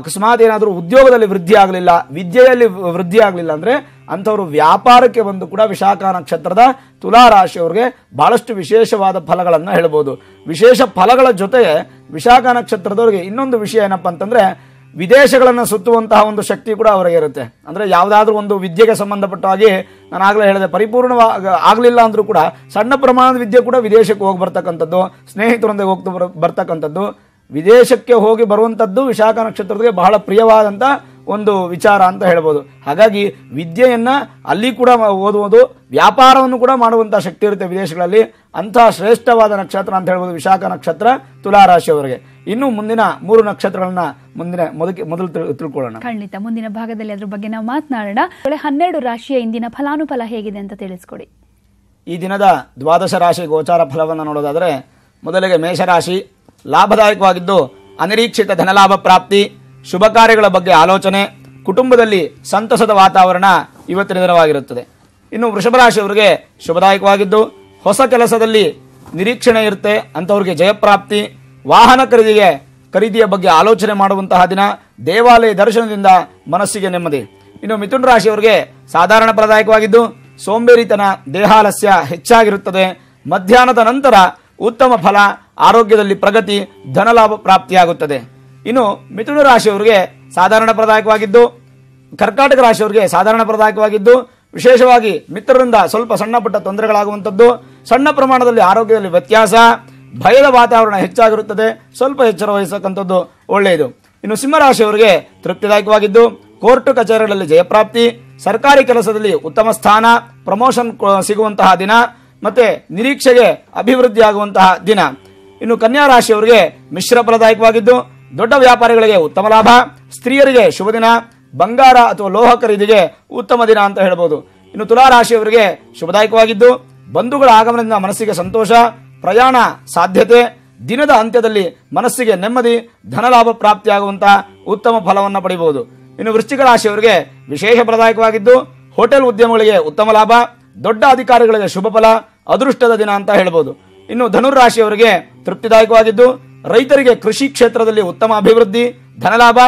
ಅಕಸ್ಮಾತ್ ಏನಾದರೂ ಉದ್ಯೋಗದಲ್ಲಿ ವೃದ್ಧಿ ಆಗಲಿಲ್ಲ, ವಿದ್ಯೆಯಲ್ಲಿ ವೃದ್ಧಿ ಆಗಲಿಲ್ಲ ಅಂದ್ರೆ ಅಂಥವ್ರು ವ್ಯಾಪಾರಕ್ಕೆ ಬಂದು ಕೂಡ ವಿಶಾಖ ನಕ್ಷತ್ರದ ತುಲಾ ರಾಶಿಯವರಿಗೆ ಬಹಳಷ್ಟು ವಿಶೇಷವಾದ ಫಲಗಳನ್ನು ಹೇಳ್ಬೋದು. ವಿಶೇಷ ಫಲಗಳ ಜೊತೆಗೆ ವಿಶಾಖ ನಕ್ಷತ್ರದವರಿಗೆ ಇನ್ನೊಂದು ವಿಷಯ ಏನಪ್ಪ ಅಂತಂದರೆ ವಿದೇಶಗಳನ್ನು ಸುತ್ತುವಂತಹ ಒಂದು ಶಕ್ತಿ ಕೂಡ ಅವರಿಗೆ ಇರುತ್ತೆ. ಅಂದರೆ ಯಾವುದಾದ್ರೂ ಒಂದು ವಿದ್ಯೆಗೆ ಸಂಬಂಧಪಟ್ಟವಾಗಿ ನಾನು ಆಗಲೇ ಹೇಳಿದೆ, ಪರಿಪೂರ್ಣವಾಗಿ ಆಗಲಿಲ್ಲ ಅಂದರೂ ಕೂಡ ಸಣ್ಣ ಪ್ರಮಾಣದ ವಿದ್ಯೆ ಕೂಡ ವಿದೇಶಕ್ಕೆ ಹೋಗಿ ಬರ್ತಕ್ಕಂಥದ್ದು, ಸ್ನೇಹಿತರೊಂದಿಗೆ ಹೋಗ್ತಾ ಬರ್- ಬರ್ತಕ್ಕಂಥದ್ದು, ವಿದೇಶಕ್ಕೆ ಹೋಗಿ ಬರುವಂಥದ್ದು ವಿಶಾಖ ನಕ್ಷತ್ರದಿಗೆ ಬಹಳ ಪ್ರಿಯವಾದಂಥ ಒಂದು ವಿಚಾರ ಅಂತ ಹೇಳ್ಬೋದು. ಹಾಗಾಗಿ ವಿದ್ಯೆಯನ್ನು ಅಲ್ಲಿ ಕೂಡ ಓದುವುದು ವ್ಯಾಪಾರವನ್ನು ಕೂಡ ಮಾಡುವಂಥ ಶಕ್ತಿ ಇರುತ್ತೆ ವಿದೇಶಗಳಲ್ಲಿ. ಅಂತಹ ಶ್ರೇಷ್ಠವಾದ ನಕ್ಷತ್ರ ಅಂತ ಹೇಳ್ಬೋದು ವಿಶಾಖ ನಕ್ಷತ್ರ ತುಲಾ ರಾಶಿಯವರಿಗೆ. ಇನ್ನು ಮುಂದಿನ ಮೂರು ನಕ್ಷತ್ರಗಳನ್ನ ಮುಂದಿನ ಮೊದಲು ಮೊದಲು ತಿಳ್- ತಿಳ್ಕೊಳ್ಳೋಣ. ಖಂಡಿತ. ಮುಂದಿನ ಭಾಗದಲ್ಲಿ ಅದ್ರ ಬಗ್ಗೆ ನಾವು ಮಾತನಾಡೋಣ. ಹನ್ನೆರಡು ರಾಶಿಯ ಇಂದಿನ ಫಲಾನುಫಲ ಹೇಗಿದೆ ಅಂತ ತಿಳಿಸ್ಕೊಡಿ. ಈ ದಿನದ ದ್ವಾದಶ ರಾಶಿ ಗೋಚಾರ ಫಲವನ್ನು ನೋಡೋದಾದರೆ ಮೊದಲಿಗೆ ಮೇಷರಾಶಿ ಲಾಭದಾಯಕವಾಗಿದ್ದು ಅನಿರೀಕ್ಷಿತ ಧನಲಾಭ ಪ್ರಾಪ್ತಿ ಶುಭ ಕಾರ್ಯಗಳ ಬಗ್ಗೆ ಆಲೋಚನೆ, ಕುಟುಂಬದಲ್ಲಿ ಸಂತಸದ ವಾತಾವರಣ ಇವತ್ತಿನ ದಿನವಾಗಿರುತ್ತದೆ. ಇನ್ನು ವೃಷಭ ರಾಶಿಯವರಿಗೆ ಶುಭದಾಯಕವಾಗಿದ್ದು, ಹೊಸ ಕೆಲಸದಲ್ಲಿ ನಿರೀಕ್ಷಣೆ ಇರುತ್ತೆ, ಅಂಥವ್ರಿಗೆ ಜಯಪ್ರಾಪ್ತಿ, ವಾಹನ ಖರೀದಿಗೆ, ಖರೀದಿಯ ಬಗ್ಗೆ ಆಲೋಚನೆ ಮಾಡುವಂತಹ ದಿನ, ದೇವಾಲಯ ದರ್ಶನದಿಂದ ಮನಸ್ಸಿಗೆ ನೆಮ್ಮದಿ. ಇನ್ನು ಮಿಥುನ ರಾಶಿಯವರಿಗೆ ಸಾಧಾರಣ ಫಲದಾಯಕವಾಗಿದ್ದು, ಸೋಂಬೇರಿತನ, ದೇಹಾಲಸ್ಯ ಹೆಚ್ಚಾಗಿರುತ್ತದೆ. ಮಧ್ಯಾಹ್ನದ ನಂತರ ಉತ್ತಮ ಫಲ, ಆರೋಗ್ಯದಲ್ಲಿ ಪ್ರಗತಿ, ಧನಲಾಭ ಪ್ರಾಪ್ತಿಯಾಗುತ್ತದೆ. ಇನ್ನು ಮಿಥುನ ರಾಶಿಯವರಿಗೆ ಸಾಧಾರಣಪ್ರದಾಯಕವಾಗಿದ್ದು, ಕರ್ಕಾಟಕ ರಾಶಿಯವರಿಗೆ ಸಾಧಾರಣಪ್ರದಾಯಕವಾಗಿದ್ದು, ವಿಶೇಷವಾಗಿ ಮಿತ್ರರಿಂದ ಸ್ವಲ್ಪ ಸಣ್ಣ ಪುಟ್ಟ ತೊಂದರೆಗಳಾಗುವಂಥದ್ದು, ಸಣ್ಣ ಪ್ರಮಾಣದಲ್ಲಿ ಆರೋಗ್ಯದಲ್ಲಿ ವ್ಯತ್ಯಾಸ, ಭಯದ ವಾತಾವರಣ ಹೆಚ್ಚಾಗಿರುತ್ತದೆ, ಸ್ವಲ್ಪ ಎಚ್ಚರ ವಹಿಸತಕ್ಕಂಥದ್ದು ಒಳ್ಳೆಯದು. ಇನ್ನು ಸಿಂಹರಾಶಿಯವರಿಗೆ ತೃಪ್ತಿದಾಯಕವಾಗಿದ್ದು, ಕೋರ್ಟ್ ಕಚೇರಿಗಳಲ್ಲಿ ಜಯಪ್ರಾಪ್ತಿ, ಸರ್ಕಾರಿ ಕೆಲಸದಲ್ಲಿ ಉತ್ತಮ ಸ್ಥಾನ, ಪ್ರಮೋಷನ್ ಸಿಗುವಂತಹ ದಿನ, ಮತ್ತೆ ನಿರೀಕ್ಷೆಗೆ ಅಭಿವೃದ್ಧಿಯಾಗುವಂತಹ ದಿನ. ಇನ್ನು ಕನ್ಯಾ ರಾಶಿಯವರಿಗೆ ಮಿಶ್ರ ಫಲದಾಯಕವಾಗಿದ್ದು ದೊಡ್ಡ ವ್ಯಾಪಾರಿಗಳಿಗೆ ಉತ್ತಮ ಲಾಭ, ಸ್ತ್ರೀಯರಿಗೆ ಶುಭ ದಿನ, ಬಂಗಾರ ಅಥವಾ ಲೋಹ ಖರೀದಿಗೆ ಉತ್ತಮ ದಿನ ಅಂತ ಹೇಳ್ಬೋದು. ಇನ್ನು ತುಲಾ ರಾಶಿಯವರಿಗೆ ಶುಭದಾಯಕವಾಗಿದ್ದು, ಬಂಧುಗಳ ಆಗಮನದಿಂದ ಮನಸ್ಸಿಗೆ ಸಂತೋಷ, ಪ್ರಯಾಣ ಸಾಧ್ಯತೆ, ದಿನದ ಅಂತ್ಯದಲ್ಲಿ ಮನಸ್ಸಿಗೆ ನೆಮ್ಮದಿ ಧನಲಾಭ ಪ್ರಾಪ್ತಿಯಾಗುವಂತಹ ಉತ್ತಮ ಫಲವನ್ನು ಪಡೆಯಬಹುದು ಇನ್ನು ವೃಶ್ಚಿಕ ರಾಶಿಯವರಿಗೆ ವಿಶೇಷ ಫಲದಾಯಕವಾಗಿದ್ದು, ಹೋಟೆಲ್ ಉದ್ಯಮಗಳಿಗೆ ಉತ್ತಮ ಲಾಭ, ದೊಡ್ಡ ಅಧಿಕಾರಿಗಳಿಗೆ ಶುಭ ಫಲ, ಅದೃಷ್ಟದ ದಿನ ಅಂತ ಹೇಳ್ಬೋದು. ಇನ್ನು ಧನುರ್ ರಾಶಿಯವರಿಗೆ ತೃಪ್ತಿದಾಯಕವಾಗಿದ್ದು, ರೈತರಿಗೆ ಕೃಷಿ ಕ್ಷೇತ್ರದಲ್ಲಿ ಉತ್ತಮ ಅಭಿವೃದ್ಧಿ, ಧನಲಾಭ,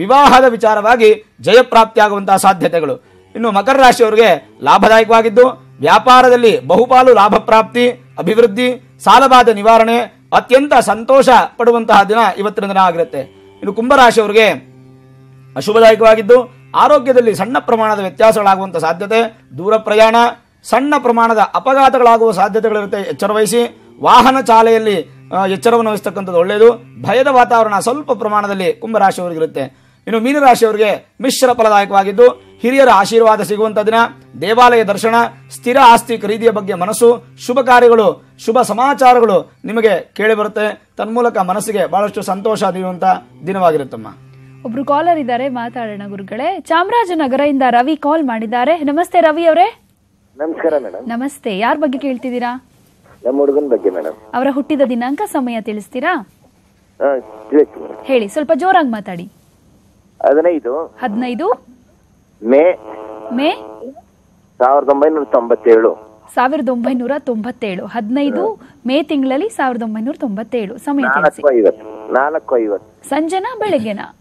ವಿವಾಹದ ವಿಚಾರವಾಗಿ ಜಯಪ್ರಾಪ್ತಿಯಾಗುವಂತಹ ಸಾಧ್ಯತೆಗಳು. ಇನ್ನು ಮಕರ ರಾಶಿಯವರಿಗೆ ಲಾಭದಾಯಕವಾಗಿದ್ದು, ವ್ಯಾಪಾರದಲ್ಲಿ ಬಹುಪಾಲು ಲಾಭ ಪ್ರಾಪ್ತಿ, ಅಭಿವೃದ್ಧಿ, ಸಾಲಬಾಧೆ ನಿವಾರಣೆ, ಅತ್ಯಂತ ಸಂತೋಷ ಪಡುವಂತಹ ದಿನ ಇವತ್ತಿನ ದಿನ ಆಗಿರುತ್ತೆ. ಇನ್ನು ಕುಂಭರಾಶಿಯವರಿಗೆ ಅಶುಭದಾಯಕವಾಗಿದ್ದು, ಆರೋಗ್ಯದಲ್ಲಿ ಸಣ್ಣ ಪ್ರಮಾಣದ ವ್ಯತ್ಯಾಸಗಳಾಗುವಂಥ ಸಾಧ್ಯತೆ, ದೂರ ಪ್ರಯಾಣ, ಸಣ್ಣ ಪ್ರಮಾಣದ ಅಪಘಾತಗಳಾಗುವ ಸಾಧ್ಯತೆಗಳಿರುತ್ತೆ ಎಚ್ಚರ ವಹಿಸಿ ವಾಹನ ಚಾಲೆಯಲ್ಲಿ ಎಚ್ಚರವನ್ನು ವಹಿಸ್ತಕ್ಕಂಥದ್ದು ಒಳ್ಳೆಯದು. ಭಯದ ವಾತಾವರಣ ಸ್ವಲ್ಪ ಪ್ರಮಾಣದಲ್ಲಿ ಕುಂಭರಾಶಿಯವರಿಗಿರುತ್ತೆ. ಇನ್ನು ಮೀನರಾಶಿಯವರಿಗೆ ಮಿಶ್ರ ಫಲದಾಯಕವಾಗಿದ್ದು ಹಿರಿಯರ ಆಶೀರ್ವಾದ ಸಿಗುವಂತ ದಿನ. ದೇವಾಲಯ ದರ್ಶನ ಸ್ಥಿರ ಆಸ್ತಿ ಖರೀದಿಯ ಬಗ್ಗೆ ಮನಸ್ಸು ಶುಭ ಕಾರ್ಯಗಳು ಶುಭ ಸಮಾಚಾರಗಳು ನಿಮಗೆ ಕೇಳಿ ಬರುತ್ತೆ ತನ್ಮೂಲಕ ಮನಸ್ಸಿಗೆ ಬಹಳಷ್ಟು ಸಂತೋಷ ನೀಡುವಂಥ ದಿನವಾಗಿರುತ್ತಮ್ಮ. ಒಬ್ರು ಕಾಲರ್ ಇದ್ದಾರೆ ಮಾತಾಡೋಣ ಗುರುಗಳೇ. ಚಾಮರಾಜನಗರದಿಂದ ರವಿ ಕಾಲ್ ಮಾಡಿದ್ದಾರೆ. ನಮಸ್ತೆ ರವಿ ಅವರೇ. ನಮಸ್ಕಾರ ಮೇಡಮ್ ನಮಸ್ತೆ. ಯಾರ ಬಗ್ಗೆ ಕೇಳ್ತಿದ್ದೀರಾ? ನಮ್ಮ ಹುಡುಗನ ಬಗ್ಗೆ ಮೇಡಮ್. ಅವರ ಹುಟ್ಟಿದ ದಿನಾಂಕ ಸಮಯ ತಿಳಿಸ್ತೀರಾ? ಹಾ ಹೇಳಿ ಸ್ವಲ್ಪ ಜೋರಾಗಿ ಮಾತಾಡಿ. ಹದಿನೈದು. ಹದಿನೈದು. ಮೇ. ಮೇ. ಸಾವಿರದ ಒಂಬೈನೂರ ತೊಂಬತ್ತೇಳು. ಸಾವಿರದ ಒಂಬೈನೂರ ತೊಂಬತ್ತೇಳು. ಹದಿನೈದು ಮೇ ತಿಂಗಳಲ್ಲಿ ಸಾವಿರದ ಒಂಬೈನೂರ ತೊಂಬತ್ತೇಳು. ಸಮಯ ತಿಳಿಸಿ. ನಾಲ್ಕು ಐವತ್ತು. ಸಂಜೆನಾ ಬೆಳಗ್ಗೆನಾ?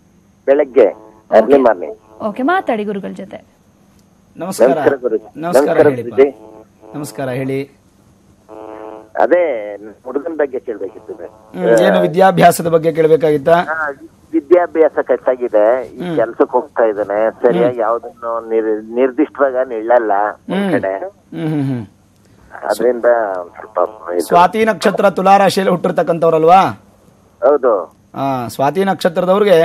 ಬೆಳಗ್ಗೆ ಅರ್ಲಿ ಮಾರ್ನಿಂಗ್ ಓಕೆ ಮಾತಾಡಿ ಗುರುಗಳ ಜೊತೆ. ನಮಸ್ಕಾರ. ನಮಸ್ಕಾರ ಹೇಳಿ. ಅದೇ ಹುಡುಗನ ಬಗ್ಗೆ ಕೇಳ್ಬೇಕಿತ್ತು. ಏನು ವಿದ್ಯಾಭ್ಯಾಸದ ಬಗ್ಗೆ ಕೇಳ್ಬೇಕಾಗಿತ್ತಾ? ವಿದ್ಯಾಭ್ಯಾಸ ಕಟ್ಟಾಗಿದೆ. ಈ ಕೆಲ್ಸಕ್ಕೆ ಹೋಗ್ತಾ ಇದ್ದಾನೆ. ಸರಿಯಾಗಿ ಯಾವ್ದನ್ನು ನಿರ್ದಿಷ್ಟವಾಗಿ ನಿಲ್ಲಲ್ಲ ಕಡೆ. ಅದರಿಂದ ಸ್ವಾತಿ ನಕ್ಷತ್ರ ತುಲಾರಾಶಿಯಲ್ಲಿ ಹುಟ್ಟಿರ್ತಕ್ಕಂಥವ್ರಲ್ವಾ? ಹೌದು. ಸ್ವಾತಿ ನಕ್ಷತ್ರದವ್ರಿಗೆ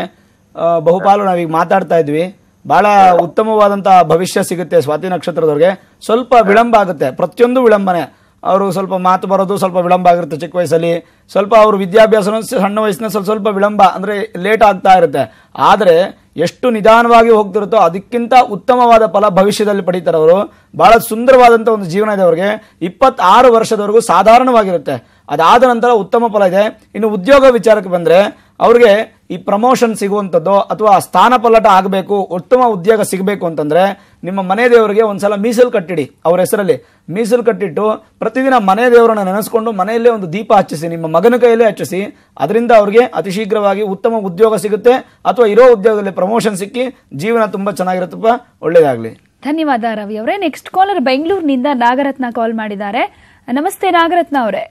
ಬಹುಪಾಲು ನಾವೀಗ ಮಾತಾಡ್ತಾ ಇದ್ವಿ. ಬಹಳ ಉತ್ತಮವಾದಂತಹ ಭವಿಷ್ಯ ಸಿಗುತ್ತೆ ಸ್ವಾತಿ ನಕ್ಷತ್ರದವ್ರಿಗೆ. ಸ್ವಲ್ಪ ವಿಳಂಬ ಆಗುತ್ತೆ. ಪ್ರತಿಯೊಂದು ವಿಳಂಬನೆ. ಅವರು ಸ್ವಲ್ಪ ಮಾತು ಬರೋದು ಸ್ವಲ್ಪ ವಿಳಂಬ ಆಗಿರುತ್ತೆ ಚಿಕ್ಕ ವಯಸ್ಸಲ್ಲಿ. ಸ್ವಲ್ಪ ಅವರು ವಿದ್ಯಾಭ್ಯಾಸ ಸಣ್ಣ ವಯಸ್ಸಿನ ಸ್ವಲ್ಪ ಸ್ವಲ್ಪ ವಿಳಂಬ, ಅಂದರೆ ಲೇಟ್ ಆಗ್ತಾ ಇರುತ್ತೆ. ಆದರೆ ಎಷ್ಟು ನಿಧಾನವಾಗಿ ಹೋಗ್ತಿರುತ್ತೋ ಅದಕ್ಕಿಂತ ಉತ್ತಮವಾದ ಫಲ ಭವಿಷ್ಯದಲ್ಲಿ ಪಡೀತಾರೆ ಅವರು. ಬಹಳ ಸುಂದರವಾದಂಥ ಒಂದು ಜೀವನ ಇದೆ ಅವರಿಗೆ. ಇಪ್ಪತ್ತಾರು ವರ್ಷದವರೆಗೂ ಸಾಧಾರಣವಾಗಿರುತ್ತೆ. ಅದಾದ ನಂತರ ಉತ್ತಮ ಫಲ ಇದೆ. ಇನ್ನು ಉದ್ಯೋಗ ವಿಚಾರಕ್ಕೆ ಬಂದರೆ ಅವ್ರಿಗೆ ಈ ಪ್ರಮೋಷನ್ ಸಿಗುವಂಥದ್ದು ಅಥವಾ ಸ್ಥಾನ ಪಲ್ಲಟ ಆಗಬೇಕು ಉತ್ತಮ ಉದ್ಯೋಗ ಸಿಗಬೇಕು ಅಂತಂದ್ರೆ ನಿಮ್ಮ ಮನೆ ದೇವರಿಗೆ ಒಂದ್ಸಲ ಮೀಸಲು ಕಟ್ಟಿಡಿ ಅವ್ರ ಹೆಸರಲ್ಲಿ. ಮೀಸಲು ಕಟ್ಟಿಟ್ಟು ಪ್ರತಿದಿನ ಮನೆ ದೇವರನ್ನ ನೆನೆಸ್ಕೊಂಡು ಮನೆಯಲ್ಲೇ ಒಂದು ದೀಪ ಹಚ್ಚಿಸಿ ನಿಮ್ಮ ಮಗನ ಕೈಯಲ್ಲೇ ಹಚ್ಚಿಸಿ ಅದರಿಂದ ಅವ್ರಿಗೆ ಅತಿ ಶೀಘ್ರವಾಗಿ ಉತ್ತಮ ಉದ್ಯೋಗ ಸಿಗುತ್ತೆ ಅಥವಾ ಇರೋ ಉದ್ಯೋಗದಲ್ಲಿ ಪ್ರಮೋಷನ್ ಸಿಕ್ಕಿ ಜೀವನ ತುಂಬಾ ಚೆನ್ನಾಗಿರುತ್ತಪ್ಪ. ಒಳ್ಳೇದಾಗ್ಲಿ ಧನ್ಯವಾದ ರವಿ ಅವರೇ. ನೆಕ್ಸ್ಟ್ ಕಾಲರ್ ಬೆಂಗಳೂರಿನಿಂದ ನಾಗರತ್ನ ಕಾಲ್ ಮಾಡಿದ್ದಾರೆ. ನಮಸ್ತೆ ನಾಗರತ್ನ ಅವರೇ.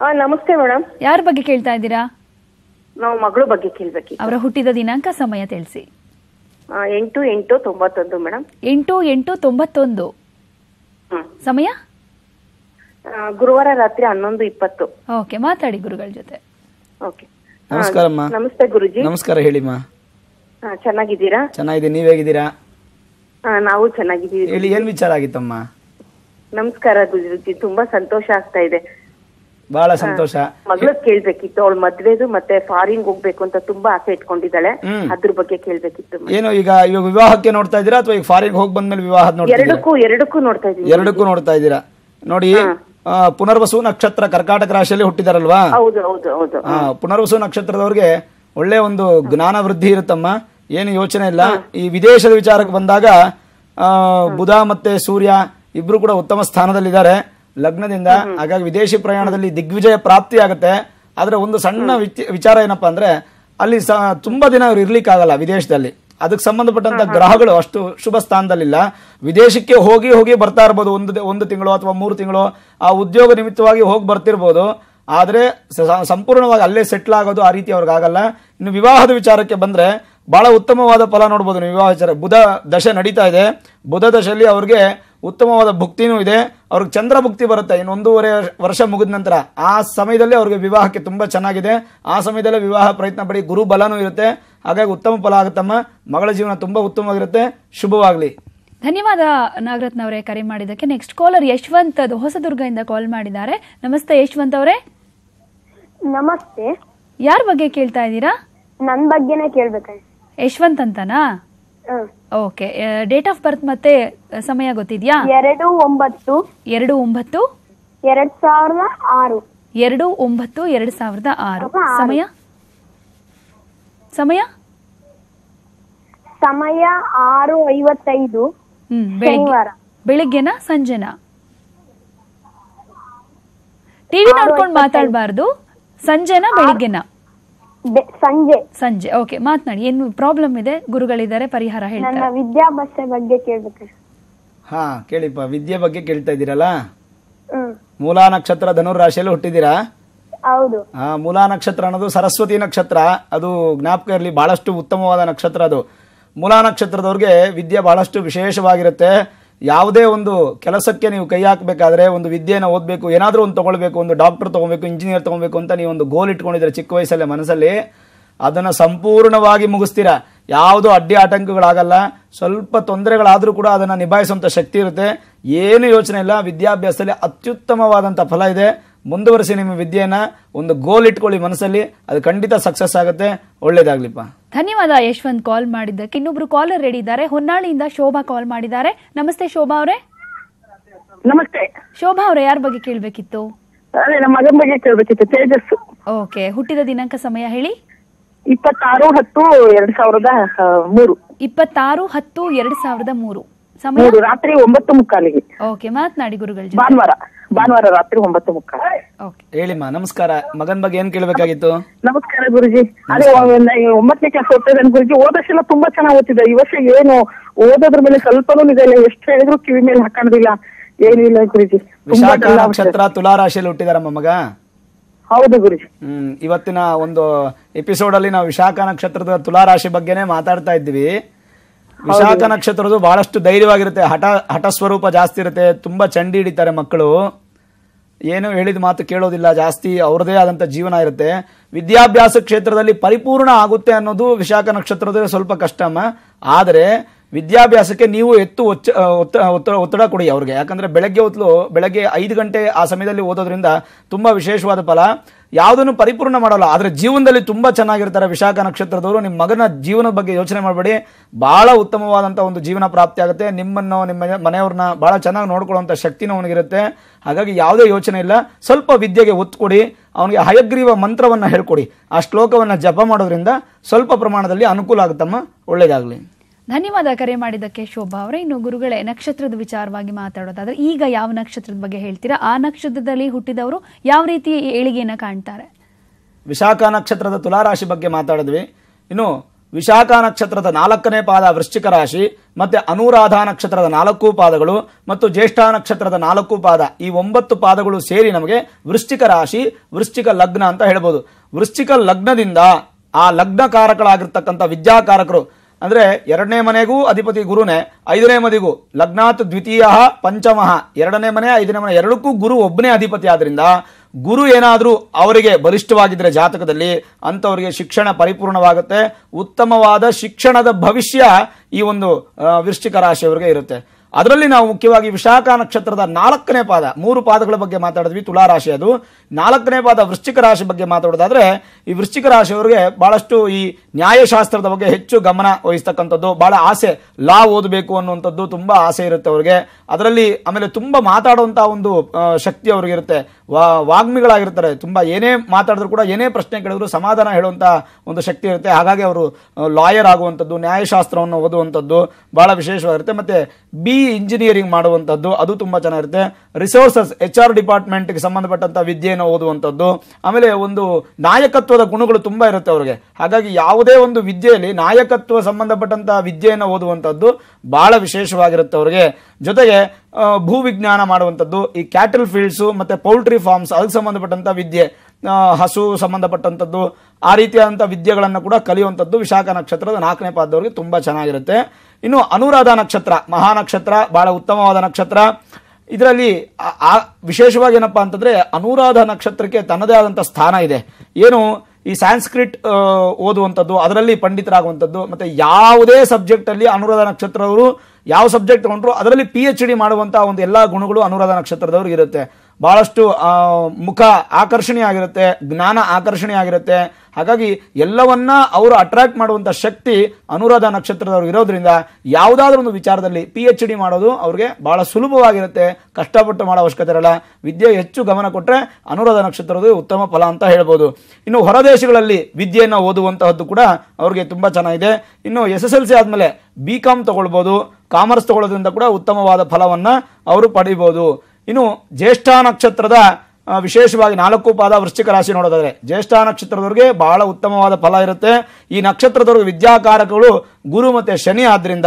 ಹಾ ನಮಸ್ತೆ ಮೇಡಮ್ ಯಾರ ಬಗ್ಗೆ ಕೇಳ್ತಾ ಇದ್ದೀರಾ? ನಾವು ಮಗಳ ಬಗ್ಗೆ ಕೇಳ್ಬೇಕಿತ್ತು. ಅವರ ಹುಟ್ಟಿದ ದಿನಾಂಕ ಸಮಯ ತಿಳಿಸಿ. ಆ, ಎಂಟು ಎಂಟು ತೊಂಬತ್ತೊಂದು ಮೇಡಮ್ ಎಂಟು ಎಂಟು ತೊಂಬತ್ತೊಂದು. ಹ್ಮ್. ಸಮಯ? ಗುರುವಾರ ರಾತ್ರಿ ಹನ್ನೊಂದು ಇಪ್ಪತ್ತು. ಓಕೆ ಮಾತಾಡಿ ಗುರುಗಳ ಜೊತೆ. ಓಕೆ. ನಮಸ್ಕಾರಮ್ಮ. ನಮಸ್ತೆ ಗುರುಜಿ. ನಮಸ್ಕಾರ ಹೇಳಿಮ್ಮ. ಚೆನ್ನಾಗಿದ್ದೀರಾ? ಚೆನ್ನಾಗಿದೆ ನೀವ್ ಹೇಗಿದ್ದೀರಾ ಆ, ನಾವು ಚೆನ್ನಾಗಿದ್ದೀವಿ ಹೇಳಿ ಏನ್ ವಿಚಾರ ಆಗಿತ್ತಮ್ಮ? ನಮಸ್ಕಾರ ಗುರುಜಿ ತುಂಬಾ ಸಂತೋಷ ಆಗ್ತಾ ಇದೆ. ಬಹಳ ಸಂತೋಷ. ಮಗಳ ಕೇಳ್ಬೇಕಿತ್ತು ಅವಳ ಮದ್ವೆದು ಮತ್ತೆ ಫಾರಿನ್ ಹೋಗ್ಬೇಕು ಅಂತ ತುಂಬಾ ಆಸೆ ಇಟ್ಕೊಂಡಿದ್ದಾಳೆ. ಅದ್ರ ಬಗ್ಗೆ ಕೇಳ್ಬೇಕಿತ್ತು ಏನು ಈಗ ಇವಾಗ ವಿವಾಹಕ್ಕೆ ನೋಡ್ತಾ ಇದ್ದೀರಾ ಅಥವಾ ಈಗ ಫಾರಿನ್ ಹೋಗಿ ಬಂದ್ಮೇಲೆ ವಿವಾಹ ಎರಡಕ್ಕೂ ಎರಡಕ್ಕೂ ನೋಡ್ತಾ ಇದ್ದೀನಿ. ಎರಡಕ್ಕೂ ನೋಡ್ತಾ ಇದ್ದೀರಾ? ನೋಡಿ ಪುನರ್ವಸು ನಕ್ಷತ್ರ ಕರ್ಕಾಟಕ ರಾಶಿಯಲ್ಲಿ ಹುಟ್ಟಿದಾರಲ್ವಾ? ಹೌದು ಹೌದು ಹೌದು. ಆ, ಪುನರ್ವಸು ನಕ್ಷತ್ರದವ್ರಿಗೆ ಒಳ್ಳೆ ಒಂದು ಜ್ಞಾನ ವೃದ್ಧಿ ಇರುತ್ತಮ್ಮ. ಏನು ಯೋಚನೆ ಇಲ್ಲ. ಈ ವಿದೇಶದ ವಿಚಾರಕ್ಕೆ ಬಂದಾಗ ಬುಧ ಮತ್ತೆ ಸೂರ್ಯ ಇಬ್ರು ಕೂಡ ಉತ್ತಮ ಸ್ಥಾನದಲ್ಲಿದ್ದಾರೆ. ಲಗ್ನದಿಂದ ಹಾಗಾಗಿ ವಿದೇಶಿ ಪ್ರಯಾಣದಲ್ಲಿ ದಿಗ್ವಿಜಯ ಪ್ರಾಪ್ತಿ ಆಗುತ್ತೆ ಆದ್ರೆ ಒಂದು ಸಣ್ಣ ವಿಚ- ವಿಚಾರ ಏನಪ್ಪಾ ಅಂದ್ರೆ ಅಲ್ಲಿ ಸ- ತುಂಬಾ ದಿನ ಅವ್ರು ಇರ್ಲಿಕ್ಕಾಗಲ್ಲ ವಿದೇಶದಲ್ಲಿ. ಅದಕ್ಕೆ ಸಂಬಂಧಪಟ್ಟಂತ ಗ್ರಹಗಳು ಅಷ್ಟು ಶುಭ ಸ್ಥಾನದಲ್ಲಿಲ್ಲ. ವಿದೇಶಕ್ಕೆ ಹೋಗಿ ಹೋಗಿ ಬರ್ತಾ ಇರ್ಬೋದು ಒಂದು ಒಂದು ತಿಂಗಳು ಅಥವಾ ಮೂರು ತಿಂಗಳು. ಆ ಉದ್ಯೋಗ ನಿಮಿತ್ತವಾಗಿ ಹೋಗಿ ಬರ್ತಿರ್ಬೋದು. ಆದ್ರೆ ಸಂಪೂರ್ಣವಾಗಿ ಅಲ್ಲೇ ಸೆಟ್ಲ್ ಆಗೋದು ಆ ರೀತಿ ಅವ್ರಿಗೆ ಆಗಲ್ಲ. ಇನ್ನು ವಿವಾಹದ ವಿಚಾರಕ್ಕೆ ಬಂದ್ರೆ ಬಹಳ ಉತ್ತಮವಾದ ಫಲ ನೋಡ್ಬೋದು ವಿವಾಹ ವಿಚಾರ. ಬುಧ ದಶೆ ನಡೀತಾ ಇದೆ. ಬುಧ ದಶೆಯಲ್ಲಿ ಅವ್ರಿಗೆ ಉತ್ತಮವಾದ ಭುಕ್ತಿನೂ ಇದೆ. ಅವ್ರಿಗೆ ಚಂದ್ರ ಭುಕ್ತಿ ಬರುತ್ತೆ. ಇನ್ನು ಒಂದೂವರೆ ವರ್ಷ ಮುಗಿದ ನಂತರ ಆ ಸಮಯದಲ್ಲಿ ಅವ್ರಿಗೆ ವಿವಾಹಕ್ಕೆ ತುಂಬಾ ಚೆನ್ನಾಗಿದೆ. ಆ ಸಮಯದಲ್ಲೇ ವಿವಾಹ ಪ್ರಯತ್ನ ಪಡಿ. ಗುರು ಬಲನೂ ಇರುತ್ತೆ. ಹಾಗಾಗಿ ಉತ್ತಮ ಫಲ ಆಗುತ್ತಮ್ಮ ಮಗಳ ಜೀವನ ತುಂಬಾ ಉತ್ತಮವಾಗಿರುತ್ತೆ. ಶುಭವಾಗಲಿ. ಧನ್ಯವಾದ ನಾಗರತ್ನ ಅವರೇ ಕರೆ ಮಾಡಿದ್ದಕ್ಕೆ. ನೆಕ್ಸ್ಟ್ ಕಾಲರ್ ಯಶವಂತ್ ಅದು ಹೊಸದುರ್ಗದಿಂದ ಕಾಲ್ ಮಾಡಿದ್ದಾರೆ. ನಮಸ್ತೆ ಯಶವಂತ್ ಅವರೇ. ನಮಸ್ತೆ. ಯಾರ ಬಗ್ಗೆ ಕೇಳ್ತಾ ಇದ್ದೀರಾ? ನನ್ ಬಗ್ಗೆನೇ ಕೇಳ್ಬೇಕು ಯಶವಂತ್ ಅಂತನಾ? Hmm okay date of birth ಮತ್ತೆ ಸಮಯ ಗೊತ್ತಿದ್ಯಾ? ಎರಡು ಒಂಬತ್ತು. ಎರಡು ಒಂಬತ್ತು. ಎರಡ್ ಸಾವಿರದ ಆರು. ಎರಡು ಒಂಬತ್ತು ಎರಡ್ ಸಾವಿರದ ಆರು. ಸಮಯ? ಸಮಯ? ಸಮಯ ಆರು ಐವತ್ತೈದು. ಶನಿವಾರ. ಬೆಳಿಗ್ಗೆನಾ ಸಂಜೆನಾ? ಟಿವಿ ನೋಡ್ಕೊಂಡು ಮಾತಾಡಬಾರ್ದು. ಸಂಜೆನಾ ಬೆಳಿಗ್ಗೆನಾ? ಸಂಜೆ. ಸಂಜೆ ಓಕೆ ಮಾತನಾಡಿ ಏನು ಪ್ರಾಬ್ಲಮ್ ಇದೆ? ಗುರುಗಳಿದ್ದಾರೆ ಪರಿಹಾರ ನನ್ನ ಹೇಳ್ತಾರೆ ವಿದ್ಯಾಭ್ಯಾಸ ಬಗ್ಗೆ ಕೇಳಬೇಕು. ಹಾ ಕೇಳಿಪ್ಪ ವಿದ್ಯೆ ಬಗ್ಗೆ ಕೇಳ್ತಾ ಇದ್ದೀರಲ್ಲ? ಮೂಲಾ ನಕ್ಷತ್ರ ಧನುರ್ ರಾಶಿಯಲ್ಲಿ ಹುಟ್ಟಿದ್ದೀರಾ? ಹೌದು. ಹಾ ಮೂಲಾ ನಕ್ಷತ್ರ ಅನ್ನೋದು ಸರಸ್ವತಿ ನಕ್ಷತ್ರ. ಅದು ಜ್ಞಾಪಕ ಇರಲಿ ಬಹಳಷ್ಟು ಉತ್ತಮವಾದ ನಕ್ಷತ್ರ ಅದು. ಮೂಲಾ ನಕ್ಷತ್ರದವ್ರಿಗೆ ವಿದ್ಯೆ ಬಹಳಷ್ಟು ವಿಶೇಷವಾಗಿರುತ್ತೆ. ಯಾವುದೇ ಒಂದು ಕೆಲಸಕ್ಕೆ ನೀವು ಕೈ ಹಾಕಬೇಕಾದ್ರೆ ಒಂದು ವಿದ್ಯೆನ ಓದಬೇಕು, ಏನಾದರೂ ಒಂದು ತೊಗೊಳ್ಬೇಕು, ಒಂದು ಡಾಕ್ಟರ್ ತೊಗೊಬೇಕು ಇಂಜಿನಿಯರ್ ತೊಗೊಬೇಕು ಅಂತ ನೀವು ಒಂದು ಗೋಲ್ ಇಟ್ಕೊಂಡಿದ್ರೆ ಚಿಕ್ಕ ವಯಸ್ಸಲ್ಲೇ, ಮನಸ್ಸಲ್ಲಿ, ಅದನ್ನು ಸಂಪೂರ್ಣವಾಗಿ ಮುಗಿಸ್ತೀರಾ? ಯಾವುದು ಅಡ್ಡಿ ಆಟಂಕಗಳಾಗಲ್ಲ ಸ್ವಲ್ಪ ತೊಂದರೆಗಳಾದರೂ ಕೂಡ ಅದನ್ನು ನಿಭಾಯಿಸುವಂಥ ಶಕ್ತಿ ಇರುತ್ತೆ. ಏನು ಯೋಚನೆ ಇಲ್ಲ, ವಿದ್ಯಾಭ್ಯಾಸದಲ್ಲಿ ಅತ್ಯುತ್ತಮವಾದಂಥ ಫಲ ಇದೆ. ಮುಂದುವರಿಸಿ ನಿಮ್ಮ ವಿದ್ಯೆಯನ್ನು ಒಂದು ಗೋಲ್ ಇಟ್ಕೊಳ್ಳಿ ಮನಸ್ಸಲ್ಲಿ, ಅದು ಖಂಡಿತ ಸಕ್ಸಸ್ ಆಗುತ್ತೆ. ಒಳ್ಳೇದಾಗ್ಲಿಪ್ಪ. ಧನ್ಯವಾದ ಯಶವಂತ್ ಕಾಲ್ ಮಾಡಿದ್ದಕ್ಕೆ. ಇನ್ನೊಬ್ರು ಕಾಲರ್ ರೆಡಿ ಇದ್ದಾರೆ. ಹೊನ್ನಾಳಿಯಿಂದ ಶೋಭಾ ಕಾಲ್ ಮಾಡಿದ್ದಾರೆ. ನಮಸ್ತೆ ಶೋಭಾ ಅವರೇ. ನಮಸ್ತೆ. ಶೋಭಾ ಅವರೇ ಯಾರ ಬಗ್ಗೆ ಕೇಳಬೇಕಿತ್ತು? ಅದೇ ನಮ್ಮ ಮಗನ ಬಗ್ಗೆ ಕೇಳ್ಬೇಕಿತ್ತು ತೇಜಸ್ ಓಕೆ ಹುಟ್ಟಿದ ದಿನಾಂಕ ಸಮಯ ಹೇಳಿ. ಇಪ್ಪತ್ತಾರು ಹತ್ತು ಎರಡ್ ಸಾವಿರದ ಮೂರು. ಇಪ್ಪತ್ತಾರು ಹತ್ತು ಎರಡ್ ಸಾವಿರದ ಮೂರು. ಸಮಯ? ರಾತ್ರಿ ಒಂಬತ್ತು ಮುಕ್ಕಾಲಿಗೆ. ಓಕೆ ಮಾತನಾಡಿ ಗುರುಗಳ ಭಾನುವಾರ. ಭಾನುವಾರ ರಾತ್ರಿ ಒಂಬತ್ತು ಮುಕ್ಕಾಲು. ಹೇಳಿಮ್ಮ ನಮಸ್ಕಾರ. ಮಗನ್ ಬಗ್ಗೆ ಏನ್ ಕೇಳಬೇಕಾಗಿತ್ತು? ನಮಸ್ಕಾರ ಗುರುಜಿ. ಅದೇ ಒಂಬತ್ತನೇ ಕ್ಲಾಸ್ ಓದ್ತಾ ಗುರುಜಿ. ಓದೋಷ್ಟೆಲ್ಲ ತುಂಬಾ ಚೆನ್ನಾಗಿ ಓದ್ತಿದ್ದೆ. ಈ ವರ್ಷ ಏನು ಓದೋದ್ರ ಮೇಲೆ ಸ್ವಲ್ಪನೂ ನಿಜ ಇಲ್ಲ. ಎಷ್ಟು ಹೇಳಿದ್ರು ಕಿವಿ ಮೇಲೆ ಹಾಕೋದಿಲ್ಲ ಏನು ಇಲ್ಲ ಗುರುಜಿ. ವಿಶಾಖ ನಕ್ಷತ್ರ ತುಲಾ ರಾಶಿಯಲ್ಲಿ ಹುಟ್ಟಿದಾರಮ್ಮ ಮಗ? ಹೌದು ಗುರುಜಿ. ಹ್ಮ್ ಇವತ್ತಿನ ಒಂದು ಎಪಿಸೋಡ್ ಅಲ್ಲಿ ನಾವು ವಿಶಾಖ ನಕ್ಷತ್ರದ ತುಲಾ ರಾಶಿ ಬಗ್ಗೆನೇ ಮಾತಾಡ್ತಾ ಇದ್ವಿ ವಿಶಾಖ ನಕ್ಷತ್ರದ್ದು ಬಹಳಷ್ಟು ಧೈರ್ಯವಾಗಿರುತ್ತೆ. ಹಠ ಹಠ ಸ್ವರೂಪ ಜಾಸ್ತಿ ಇರುತ್ತೆ. ತುಂಬಾ ಚಂಡಿ ಹಿಡಿತಾರೆ ಮಕ್ಕಳು. ಏನು ಹೇಳಿದ ಮಾತು ಕೇಳೋದಿಲ್ಲ. ಜಾಸ್ತಿ ಅವ್ರದೇ ಆದಂತ ಜೀವನ ಇರುತ್ತೆ. ವಿದ್ಯಾಭ್ಯಾಸ ಕ್ಷೇತ್ರದಲ್ಲಿ ಪರಿಪೂರ್ಣ ಆಗುತ್ತೆ ಅನ್ನೋದು ವಿಶಾಖ ನಕ್ಷತ್ರದಲ್ಲಿ ಸ್ವಲ್ಪ ಕಷ್ಟಮ್ಮ. ಆದರೆ ವಿದ್ಯಾಭ್ಯಾಸಕ್ಕೆ ನೀವು ಎತ್ತು ಒಚ್ಚ ಒತ್ತ- ಒತ್ತಡ ಒತ್ತಡ ಕೊಡಿ ಅವ್ರಿಗೆ. ಯಾಕಂದ್ರೆ ಬೆಳಗ್ಗೆ ಹೊತ್ತು ಬೆಳಗ್ಗೆ ಐದು ಗಂಟೆ ಆ ಸಮಯದಲ್ಲಿ ಓದೋದ್ರಿಂದ ತುಂಬಾ ವಿಶೇಷವಾದ ಫಲ. ಯಾವುದನ್ನು ಪರಿಪೂರ್ಣ ಮಾಡಲ್ಲ. ಆದರೆ ಜೀವನದಲ್ಲಿ ತುಂಬ ಚೆನ್ನಾಗಿರ್ತಾರೆ ವಿಶಾಖ ನಕ್ಷತ್ರದವರು. ನಿಮ್ಮ ಮಗನ ಜೀವನದ ಬಗ್ಗೆ ಯೋಚನೆ ಮಾಡಬೇಡಿ. ಬಹಳ ಉತ್ತಮವಾದಂಥ ಒಂದು ಜೀವನ ಪ್ರಾಪ್ತಿ ಆಗುತ್ತೆ. ನಿಮ್ಮನ್ನು, ನಿಮ್ಮ ಮನೆ- ಮನೆಯವ್ರನ್ನ ಭಾಳ ಚೆನ್ನಾಗಿ ನೋಡ್ಕೊಳ್ಳುವಂಥ ಶಕ್ತಿನೂ ಅವನಿಗಿರುತ್ತೆ. ಹಾಗಾಗಿ ಯಾವುದೇ ಯೋಚನೆ ಇಲ್ಲ. ಸ್ವಲ್ಪ ವಿದ್ಯೆಗೆ ಒತ್ತು ಕೊಡಿ ಅವನಿಗೆ ಹಯಗ್ರೀವ ಮಂತ್ರವನ್ನು ಹೇಳ್ಕೊಡಿ. ಆ ಶ್ಲೋಕವನ್ನು ಜಪ ಮಾಡೋದ್ರಿಂದ ಸ್ವಲ್ಪ ಪ್ರಮಾಣದಲ್ಲಿ ಅನುಕೂಲ ಆಗುತ್ತಮ್ಮ. ಒಳ್ಳೇದಾಗ್ಲಿ ಧನ್ಯವಾದ ಕರೆ ಮಾಡಿದ್ದಕ್ಕೆ ಶೋಭಾ ಅವರೇ. ಇನ್ನು ಗುರುಗಳೇ, ನಕ್ಷತ್ರದ ವಿಚಾರವಾಗಿ ಮಾತಾಡೋದಾದ್ರೆ ಈಗ ಯಾವ ನಕ್ಷತ್ರದ ಬಗ್ಗೆ ಹೇಳ್ತೀರಾ? ಆ ನಕ್ಷತ್ರದಲ್ಲಿ ಹುಟ್ಟಿದವರು ಯಾವ ರೀತಿ ಏಳಿಗೆಯನ್ನು ಕಾಣ್ತಾರೆ? ವಿಶಾಖ ನಕ್ಷತ್ರದ ತುಲಾರಾಶಿ ಬಗ್ಗೆ ಮಾತಾಡಿದ್ವಿ. ಇನ್ನು ವಿಶಾಖ ನಕ್ಷತ್ರದ ನಾಲ್ಕನೇ ಪಾದ ವೃಶ್ಚಿಕ ರಾಶಿ, ಮತ್ತೆ ಅನುರಾಧ ನಕ್ಷತ್ರದ ನಾಲ್ಕು ಪಾದಗಳು, ಮತ್ತು ಜ್ಯೇಷ್ಠ ನಕ್ಷತ್ರದ ನಾಲ್ಕು ಪಾದ ಈ ಒಂಬತ್ತು ಪಾದಗಳು ಸೇರಿ ನಮಗೆ ವೃಶ್ಚಿಕ ರಾಶಿ, ವೃಶ್ಚಿಕ ಲಗ್ನ ಅಂತ ಹೇಳ್ಬೋದು. ವೃಶ್ಚಿಕ ಲಗ್ನದಿಂದ ಆ ಲಗ್ನ ಕಾರಕಳಾಗಿರ್ತಕ್ಕಂಥ ವಿದ್ಯಾಕಾರಕರು ಅಂದ್ರೆ ಎರಡನೇ ಮನೆಗೂ ಅಧಿಪತಿ ಗುರುನೇ, ಐದನೇ ಮನೆಗೂ. ಲಗ್ನಾತ್ ದ್ವಿತೀಯ ಪಂಚಮಃ. ಎರಡನೇ ಮನೆ, ಐದನೇ ಮನೆ, ಎರಡಕ್ಕೂ ಗುರು ಒಬ್ಬನೇ ಅಧಿಪತಿ ಆದ್ರಿಂದ ಗುರು ಏನಾದರೂ ಅವರಿಗೆ ಬಲಿಷ್ಠವಾಗಿದ್ದರೆ ಜಾತಕದಲ್ಲಿ ಅಂಥವರಿಗೆ ಶಿಕ್ಷಣ ಪರಿಪೂರ್ಣವಾಗುತ್ತೆ. ಉತ್ತಮವಾದ ಶಿಕ್ಷಣದ ಭವಿಷ್ಯ ಈ ಒಂದು ವೃಶ್ಚಿಕ ರಾಶಿಯವರಿಗೆ ಇರುತ್ತೆ. ಅದರಲ್ಲಿ ನಾವು ಮುಖ್ಯವಾಗಿ ವಿಶಾಖ ನಕ್ಷತ್ರದ ನಾಲ್ಕನೇ ಪಾದ, ಮೂರು ಪಾದಗಳ ಬಗ್ಗೆ ಮಾತಾಡಿದ್ವಿ ತುಲಾರಾಶಿ ಅದು. ನಾಲ್ಕನೇ ಪಾದ ವೃಶ್ಚಿಕ ರಾಶಿ ಬಗ್ಗೆ ಮಾತಾಡೋದಾದ್ರೆ, ಈ ವೃಶ್ಚಿಕ ರಾಶಿಯವರಿಗೆ ಬಹಳಷ್ಟು ಈ ನ್ಯಾಯಶಾಸ್ತ್ರದ ಬಗ್ಗೆ ಹೆಚ್ಚು ಗಮನ ವಹಿಸ್ತಕ್ಕಂಥದ್ದು, ಬಹಳ ಆಸೆ, ಲಾ ಓದಬೇಕು ಅನ್ನುವಂಥದ್ದು ತುಂಬ ಆಸೆ ಇರುತ್ತೆ ಅವರಿಗೆ. ಅದರಲ್ಲಿ ಆಮೇಲೆ ತುಂಬ ಮಾತಾಡುವಂಥ ಒಂದು ಶಕ್ತಿ ಅವ್ರಿಗೆ ಇರುತ್ತೆ. ವಾಗ್ಮಿಗಳಾಗಿರ್ತಾರೆ. ತುಂಬ ಏನೇ ಮಾತಾಡಿದ್ರು ಕೂಡ ಏನೇ ಪ್ರಶ್ನೆ ಕೇಳಿದ್ರು ಸಮಾಧಾನ ಹೇಳುವಂಥ ಒಂದು ಶಕ್ತಿ ಇರುತ್ತೆ. ಹಾಗಾಗಿ ಅವರು ಲಾಯರ್ ಆಗುವಂಥದ್ದು, ನ್ಯಾಯಶಾಸ್ತ್ರವನ್ನು ಓದುವಂಥದ್ದು ಬಹಳ ವಿಶೇಷವಾಗಿರುತ್ತೆ. ಮತ್ತೆ ಬಿ ಇಂಜಿನಿಯರಿಂಗ್ ಮಾಡುವಂಥದ್ದು ಅದು ತುಂಬ ಚೆನ್ನಾಗಿರುತ್ತೆ. ರಿಸೋರ್ಸಸ್, ಎಚ್ ಆರ್ ಡಿಪಾರ್ಟ್ಮೆಂಟ್ಗೆ ಸಂಬಂಧಪಟ್ಟಂಥ ವಿದ್ಯೆಯನ್ನು ವಿದ್ಯೆಯನ್ನು ಓದುವಂಥದ್ದು. ಆಮೇಲೆ ಒಂದು ನಾಯಕತ್ವದ ಗುಣಗಳು ತುಂಬ ಇರುತ್ತೆ ಅವ್ರಿಗೆ. ಹಾಗಾಗಿ ಯಾವುದೇ ಒಂದು ವಿದ್ಯೆಯಲ್ಲಿ ನಾಯಕತ್ವ ಸಂಬಂಧಪಟ್ಟಂತಹ ವಿದ್ಯೆಯನ್ನು ಓದುವಂಥದ್ದು ಬಹಳ ವಿಶೇಷವಾಗಿರುತ್ತೆ ಅವ್ರಿಗೆ. ಜೊತೆಗೆ ಭೂವಿಜ್ಞಾನ ಮಾಡುವಂಥದ್ದು, ಈ ಕ್ಯಾಟಲ್ ಫೀಲ್ಡ್ಸು ಮತ್ತೆ ಪೌಲ್ಟ್ರಿ ಫಾರ್ಮ್ಸ್ ಅದಕ್ಕೆ ಸಂಬಂಧಪಟ್ಟಂಥ ವಿದ್ಯೆ ಹಸು ಸಂಬಂಧಪಟ್ಟಂಥದ್ದು, ಆ ರೀತಿಯಾದಂಥ ವಿದ್ಯೆಗಳನ್ನು ಕೂಡ ಕಲಿಯುವಂಥದ್ದು ವಿಶಾಖ ನಕ್ಷತ್ರದ ನಾಲ್ಕನೇ ಪಾದದವರಿಗೆ ತುಂಬ ಚೆನ್ನಾಗಿರುತ್ತೆ. ಇನ್ನು ಅನುರಾಧ ನಕ್ಷತ್ರ, ಮಹಾನಕ್ಷತ್ರ, ಬಹಳ ಉತ್ತಮವಾದ ನಕ್ಷತ್ರ. ಇದರಲ್ಲಿ ಆ- ವಿಶೇಷವಾಗಿ ಏನಪ್ಪ ಅಂತಂದ್ರೆ ಅನುರಾಧ ನಕ್ಷತ್ರಕ್ಕೆ ತನ್ನದೇ ಆದಂಥ ಸ್ಥಾನ ಇದೆ. ಏನು ಈ ಸ್ಯಾನ್ಸ್ಕ್ರಿಟ್ ಓದುವಂಥದ್ದು ಅದರಲ್ಲಿ ಪಂಡಿತರಾಗುವಂಥದ್ದು ಮತ್ತೆ ಯಾವುದೇ ಸಬ್ಜೆಕ್ಟ್ ಅಲ್ಲಿ ಅನುರಾಧ ನಕ್ಷತ್ರದವರು ಯಾವ ಸಬ್ಜೆಕ್ಟ್ ತಗೊಂಡ್ರು ಅದರಲ್ಲಿ ಪಿ ಎಚ್ ಡಿ ಮಾಡುವಂಥ ಒಂದು ಎಲ್ಲಾ ಗುಣಗಳು ಅನುರಾಧ ನಕ್ಷತ್ರದವ್ರಿಗೆ ಇರುತ್ತೆ. ಬಹಳಷ್ಟು ಆ, ಮುಖ ಆಕರ್ಷಣೀಯ ಆಗಿರುತ್ತೆ ಜ್ಞಾನ ಆಕರ್ಷಣೀಯ ಆಗಿರುತ್ತೆ ಹಾಗಾಗಿ ಎಲ್ಲವನ್ನ ಅವರು ಅಟ್ರಾಕ್ಟ್ ಮಾಡುವಂತ ಶಕ್ತಿ ಅನುರಾಧ ನಕ್ಷತ್ರದವ್ರಿಗೆ ಇರೋದ್ರಿಂದ ಯಾವುದಾದ್ರೂ ಒಂದು ವಿಚಾರದಲ್ಲಿ ಪಿ ಎಚ್ ಡಿ ಮಾಡೋದು ಅವ್ರಿಗೆ ಬಹಳ ಸುಲಭವಾಗಿರುತ್ತೆ. ಕಷ್ಟಪಟ್ಟು ಮಾಡೋ ಅವಶ್ಯಕತೆ ಇರಲ್ಲ. ವಿದ್ಯೆ ಹೆಚ್ಚು ಗಮನ ಕೊಟ್ಟರೆ ಅನುರಾಧ ನಕ್ಷತ್ರದ ಉತ್ತಮ ಫಲ ಅಂತ ಹೇಳ್ಬೋದು. ಇನ್ನು ಹೊರದೇಶಗಳಲ್ಲಿ ವಿದ್ಯೆಯನ್ನು ಓದುವಂತಹದ್ದು ಕೂಡ ಅವ್ರಿಗೆ ತುಂಬ ಚೆನ್ನಾಗಿದೆ. ಇನ್ನು ಎಸ್ ಎಸ್ ಎಲ್ ಸಿ ಆದಮೇಲೆ ಬಿ ಕಾಮ್ ತಗೊಳ್ಬೋದು. ಕಾಮರ್ಸ್ ತಗೊಳ್ಳೋದ್ರಿಂದ ಕೂಡ ಉತ್ತಮವಾದ ಫಲವನ್ನು ಅವರು ಪಡಿಬೋದು. ಇನ್ನು ಜ್ಯೇಷ್ಠ ನಕ್ಷತ್ರದ ವಿಶೇಷವಾಗಿ ನಾಲ್ಕು ಪಾದ ವೃಶ್ಚಿಕ ರಾಶಿ ನೋಡೋದಾದ್ರೆ, ಜ್ಯೇಷ್ಠ ನಕ್ಷತ್ರದವ್ರಿಗೆ ಬಹಳ ಉತ್ತಮವಾದ ಫಲ ಇರುತ್ತೆ. ಈ ನಕ್ಷತ್ರದವ್ರಿಗೆ ವಿದ್ಯಾಕಾರಕಗಳು ಗುರು ಮತ್ತೆ ಶನಿ ಆದ್ದರಿಂದ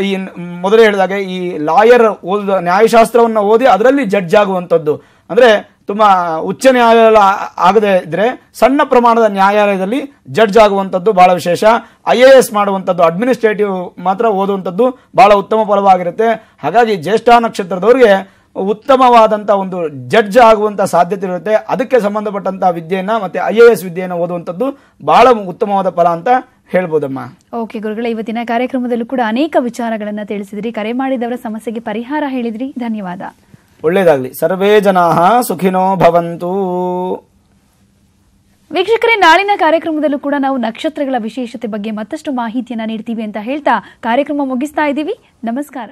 ಈ ಮೊದಲೇ ಹೇಳಿದಾಗೆ ಈ ಲಾಯರ್ ಓದ ನ್ಯಾಯಶಾಸ್ತ್ರವನ್ನು ಓದಿ ಅದರಲ್ಲಿ ಜಡ್ಜ್ ಆಗುವಂಥದ್ದು. ಅಂದ್ರೆ ತುಂಬ ಉಚ್ಚ ನ್ಯಾಯಾಲಯ ಆಗದೆ ಇದ್ದರೆ ಸಣ್ಣ ಪ್ರಮಾಣದ ನ್ಯಾಯಾಲಯದಲ್ಲಿ ಜಡ್ಜ್ ಆಗುವಂಥದ್ದು ಬಹಳ ವಿಶೇಷ. ಐ ಎ ಎಸ್ ಮಾಡುವಂಥದ್ದು, ಅಡ್ಮಿನಿಸ್ಟ್ರೇಟಿವ್ ಮಾತ್ರ ಓದುವಂಥದ್ದು ಬಹಳ ಉತ್ತಮ ಫಲವಾಗಿರುತ್ತೆ. ಹಾಗಾಗಿ ಜ್ಯೇಷ್ಠ ನಕ್ಷತ್ರದವರಿಗೆ ಉತ್ತಮವಾದಂಥ ಒಂದು ಜಡ್ಜ್ ಆಗುವಂಥ ಸಾಧ್ಯತೆ ಇರುತ್ತೆ. ಅದಕ್ಕೆ ಸಂಬಂಧಪಟ್ಟಂತ ವಿದ್ಯೆಯನ್ನ ಮತ್ತೆ ಐ ಎ ಎಸ್ ವಿದ್ಯೆಯನ್ನು ಓದುವಂಥದ್ದು ಬಹಳ ಉತ್ತಮವಾದ ಫಲ ಅಂತ ಹೇಳ್ಬೋದಮ್ಮ. ಓಕೆ ಗುರುಗಳ ಇವತ್ತಿನ ಕಾರ್ಯಕ್ರಮದಲ್ಲೂ ಕೂಡ ಅನೇಕ ವಿಚಾರಗಳನ್ನ ತಿಳಿಸಿದ್ರಿ. ಕರೆ ಮಾಡಿದವರ ಸಮಸ್ಯೆಗೆ ಪರಿಹಾರ ಹೇಳಿದ್ರಿ. ಧನ್ಯವಾದ. ಒಳ್ಳೇದಾಗ್ಲಿ. ಸರ್ವೇ ಜನಾ ಸುಖಿನೋ ಭವಂತು. ವೀಕ್ಷಕರೇ ನಾಳಿನ ಕಾರ್ಯಕ್ರಮದಲ್ಲೂ ಕೂಡ ನಾವು ನಕ್ಷತ್ರಗಳ ವಿಶೇಷತೆ ಬಗ್ಗೆ ಮತ್ತಷ್ಟು ಮಾಹಿತಿಯನ್ನ ನೀಡ್ತೀವಿ ಅಂತ ಹೇಳ್ತಾ ಕಾರ್ಯಕ್ರಮ ಮುಗಿಸ್ತಾ ಇದ್ದೀವಿ. ನಮಸ್ಕಾರ.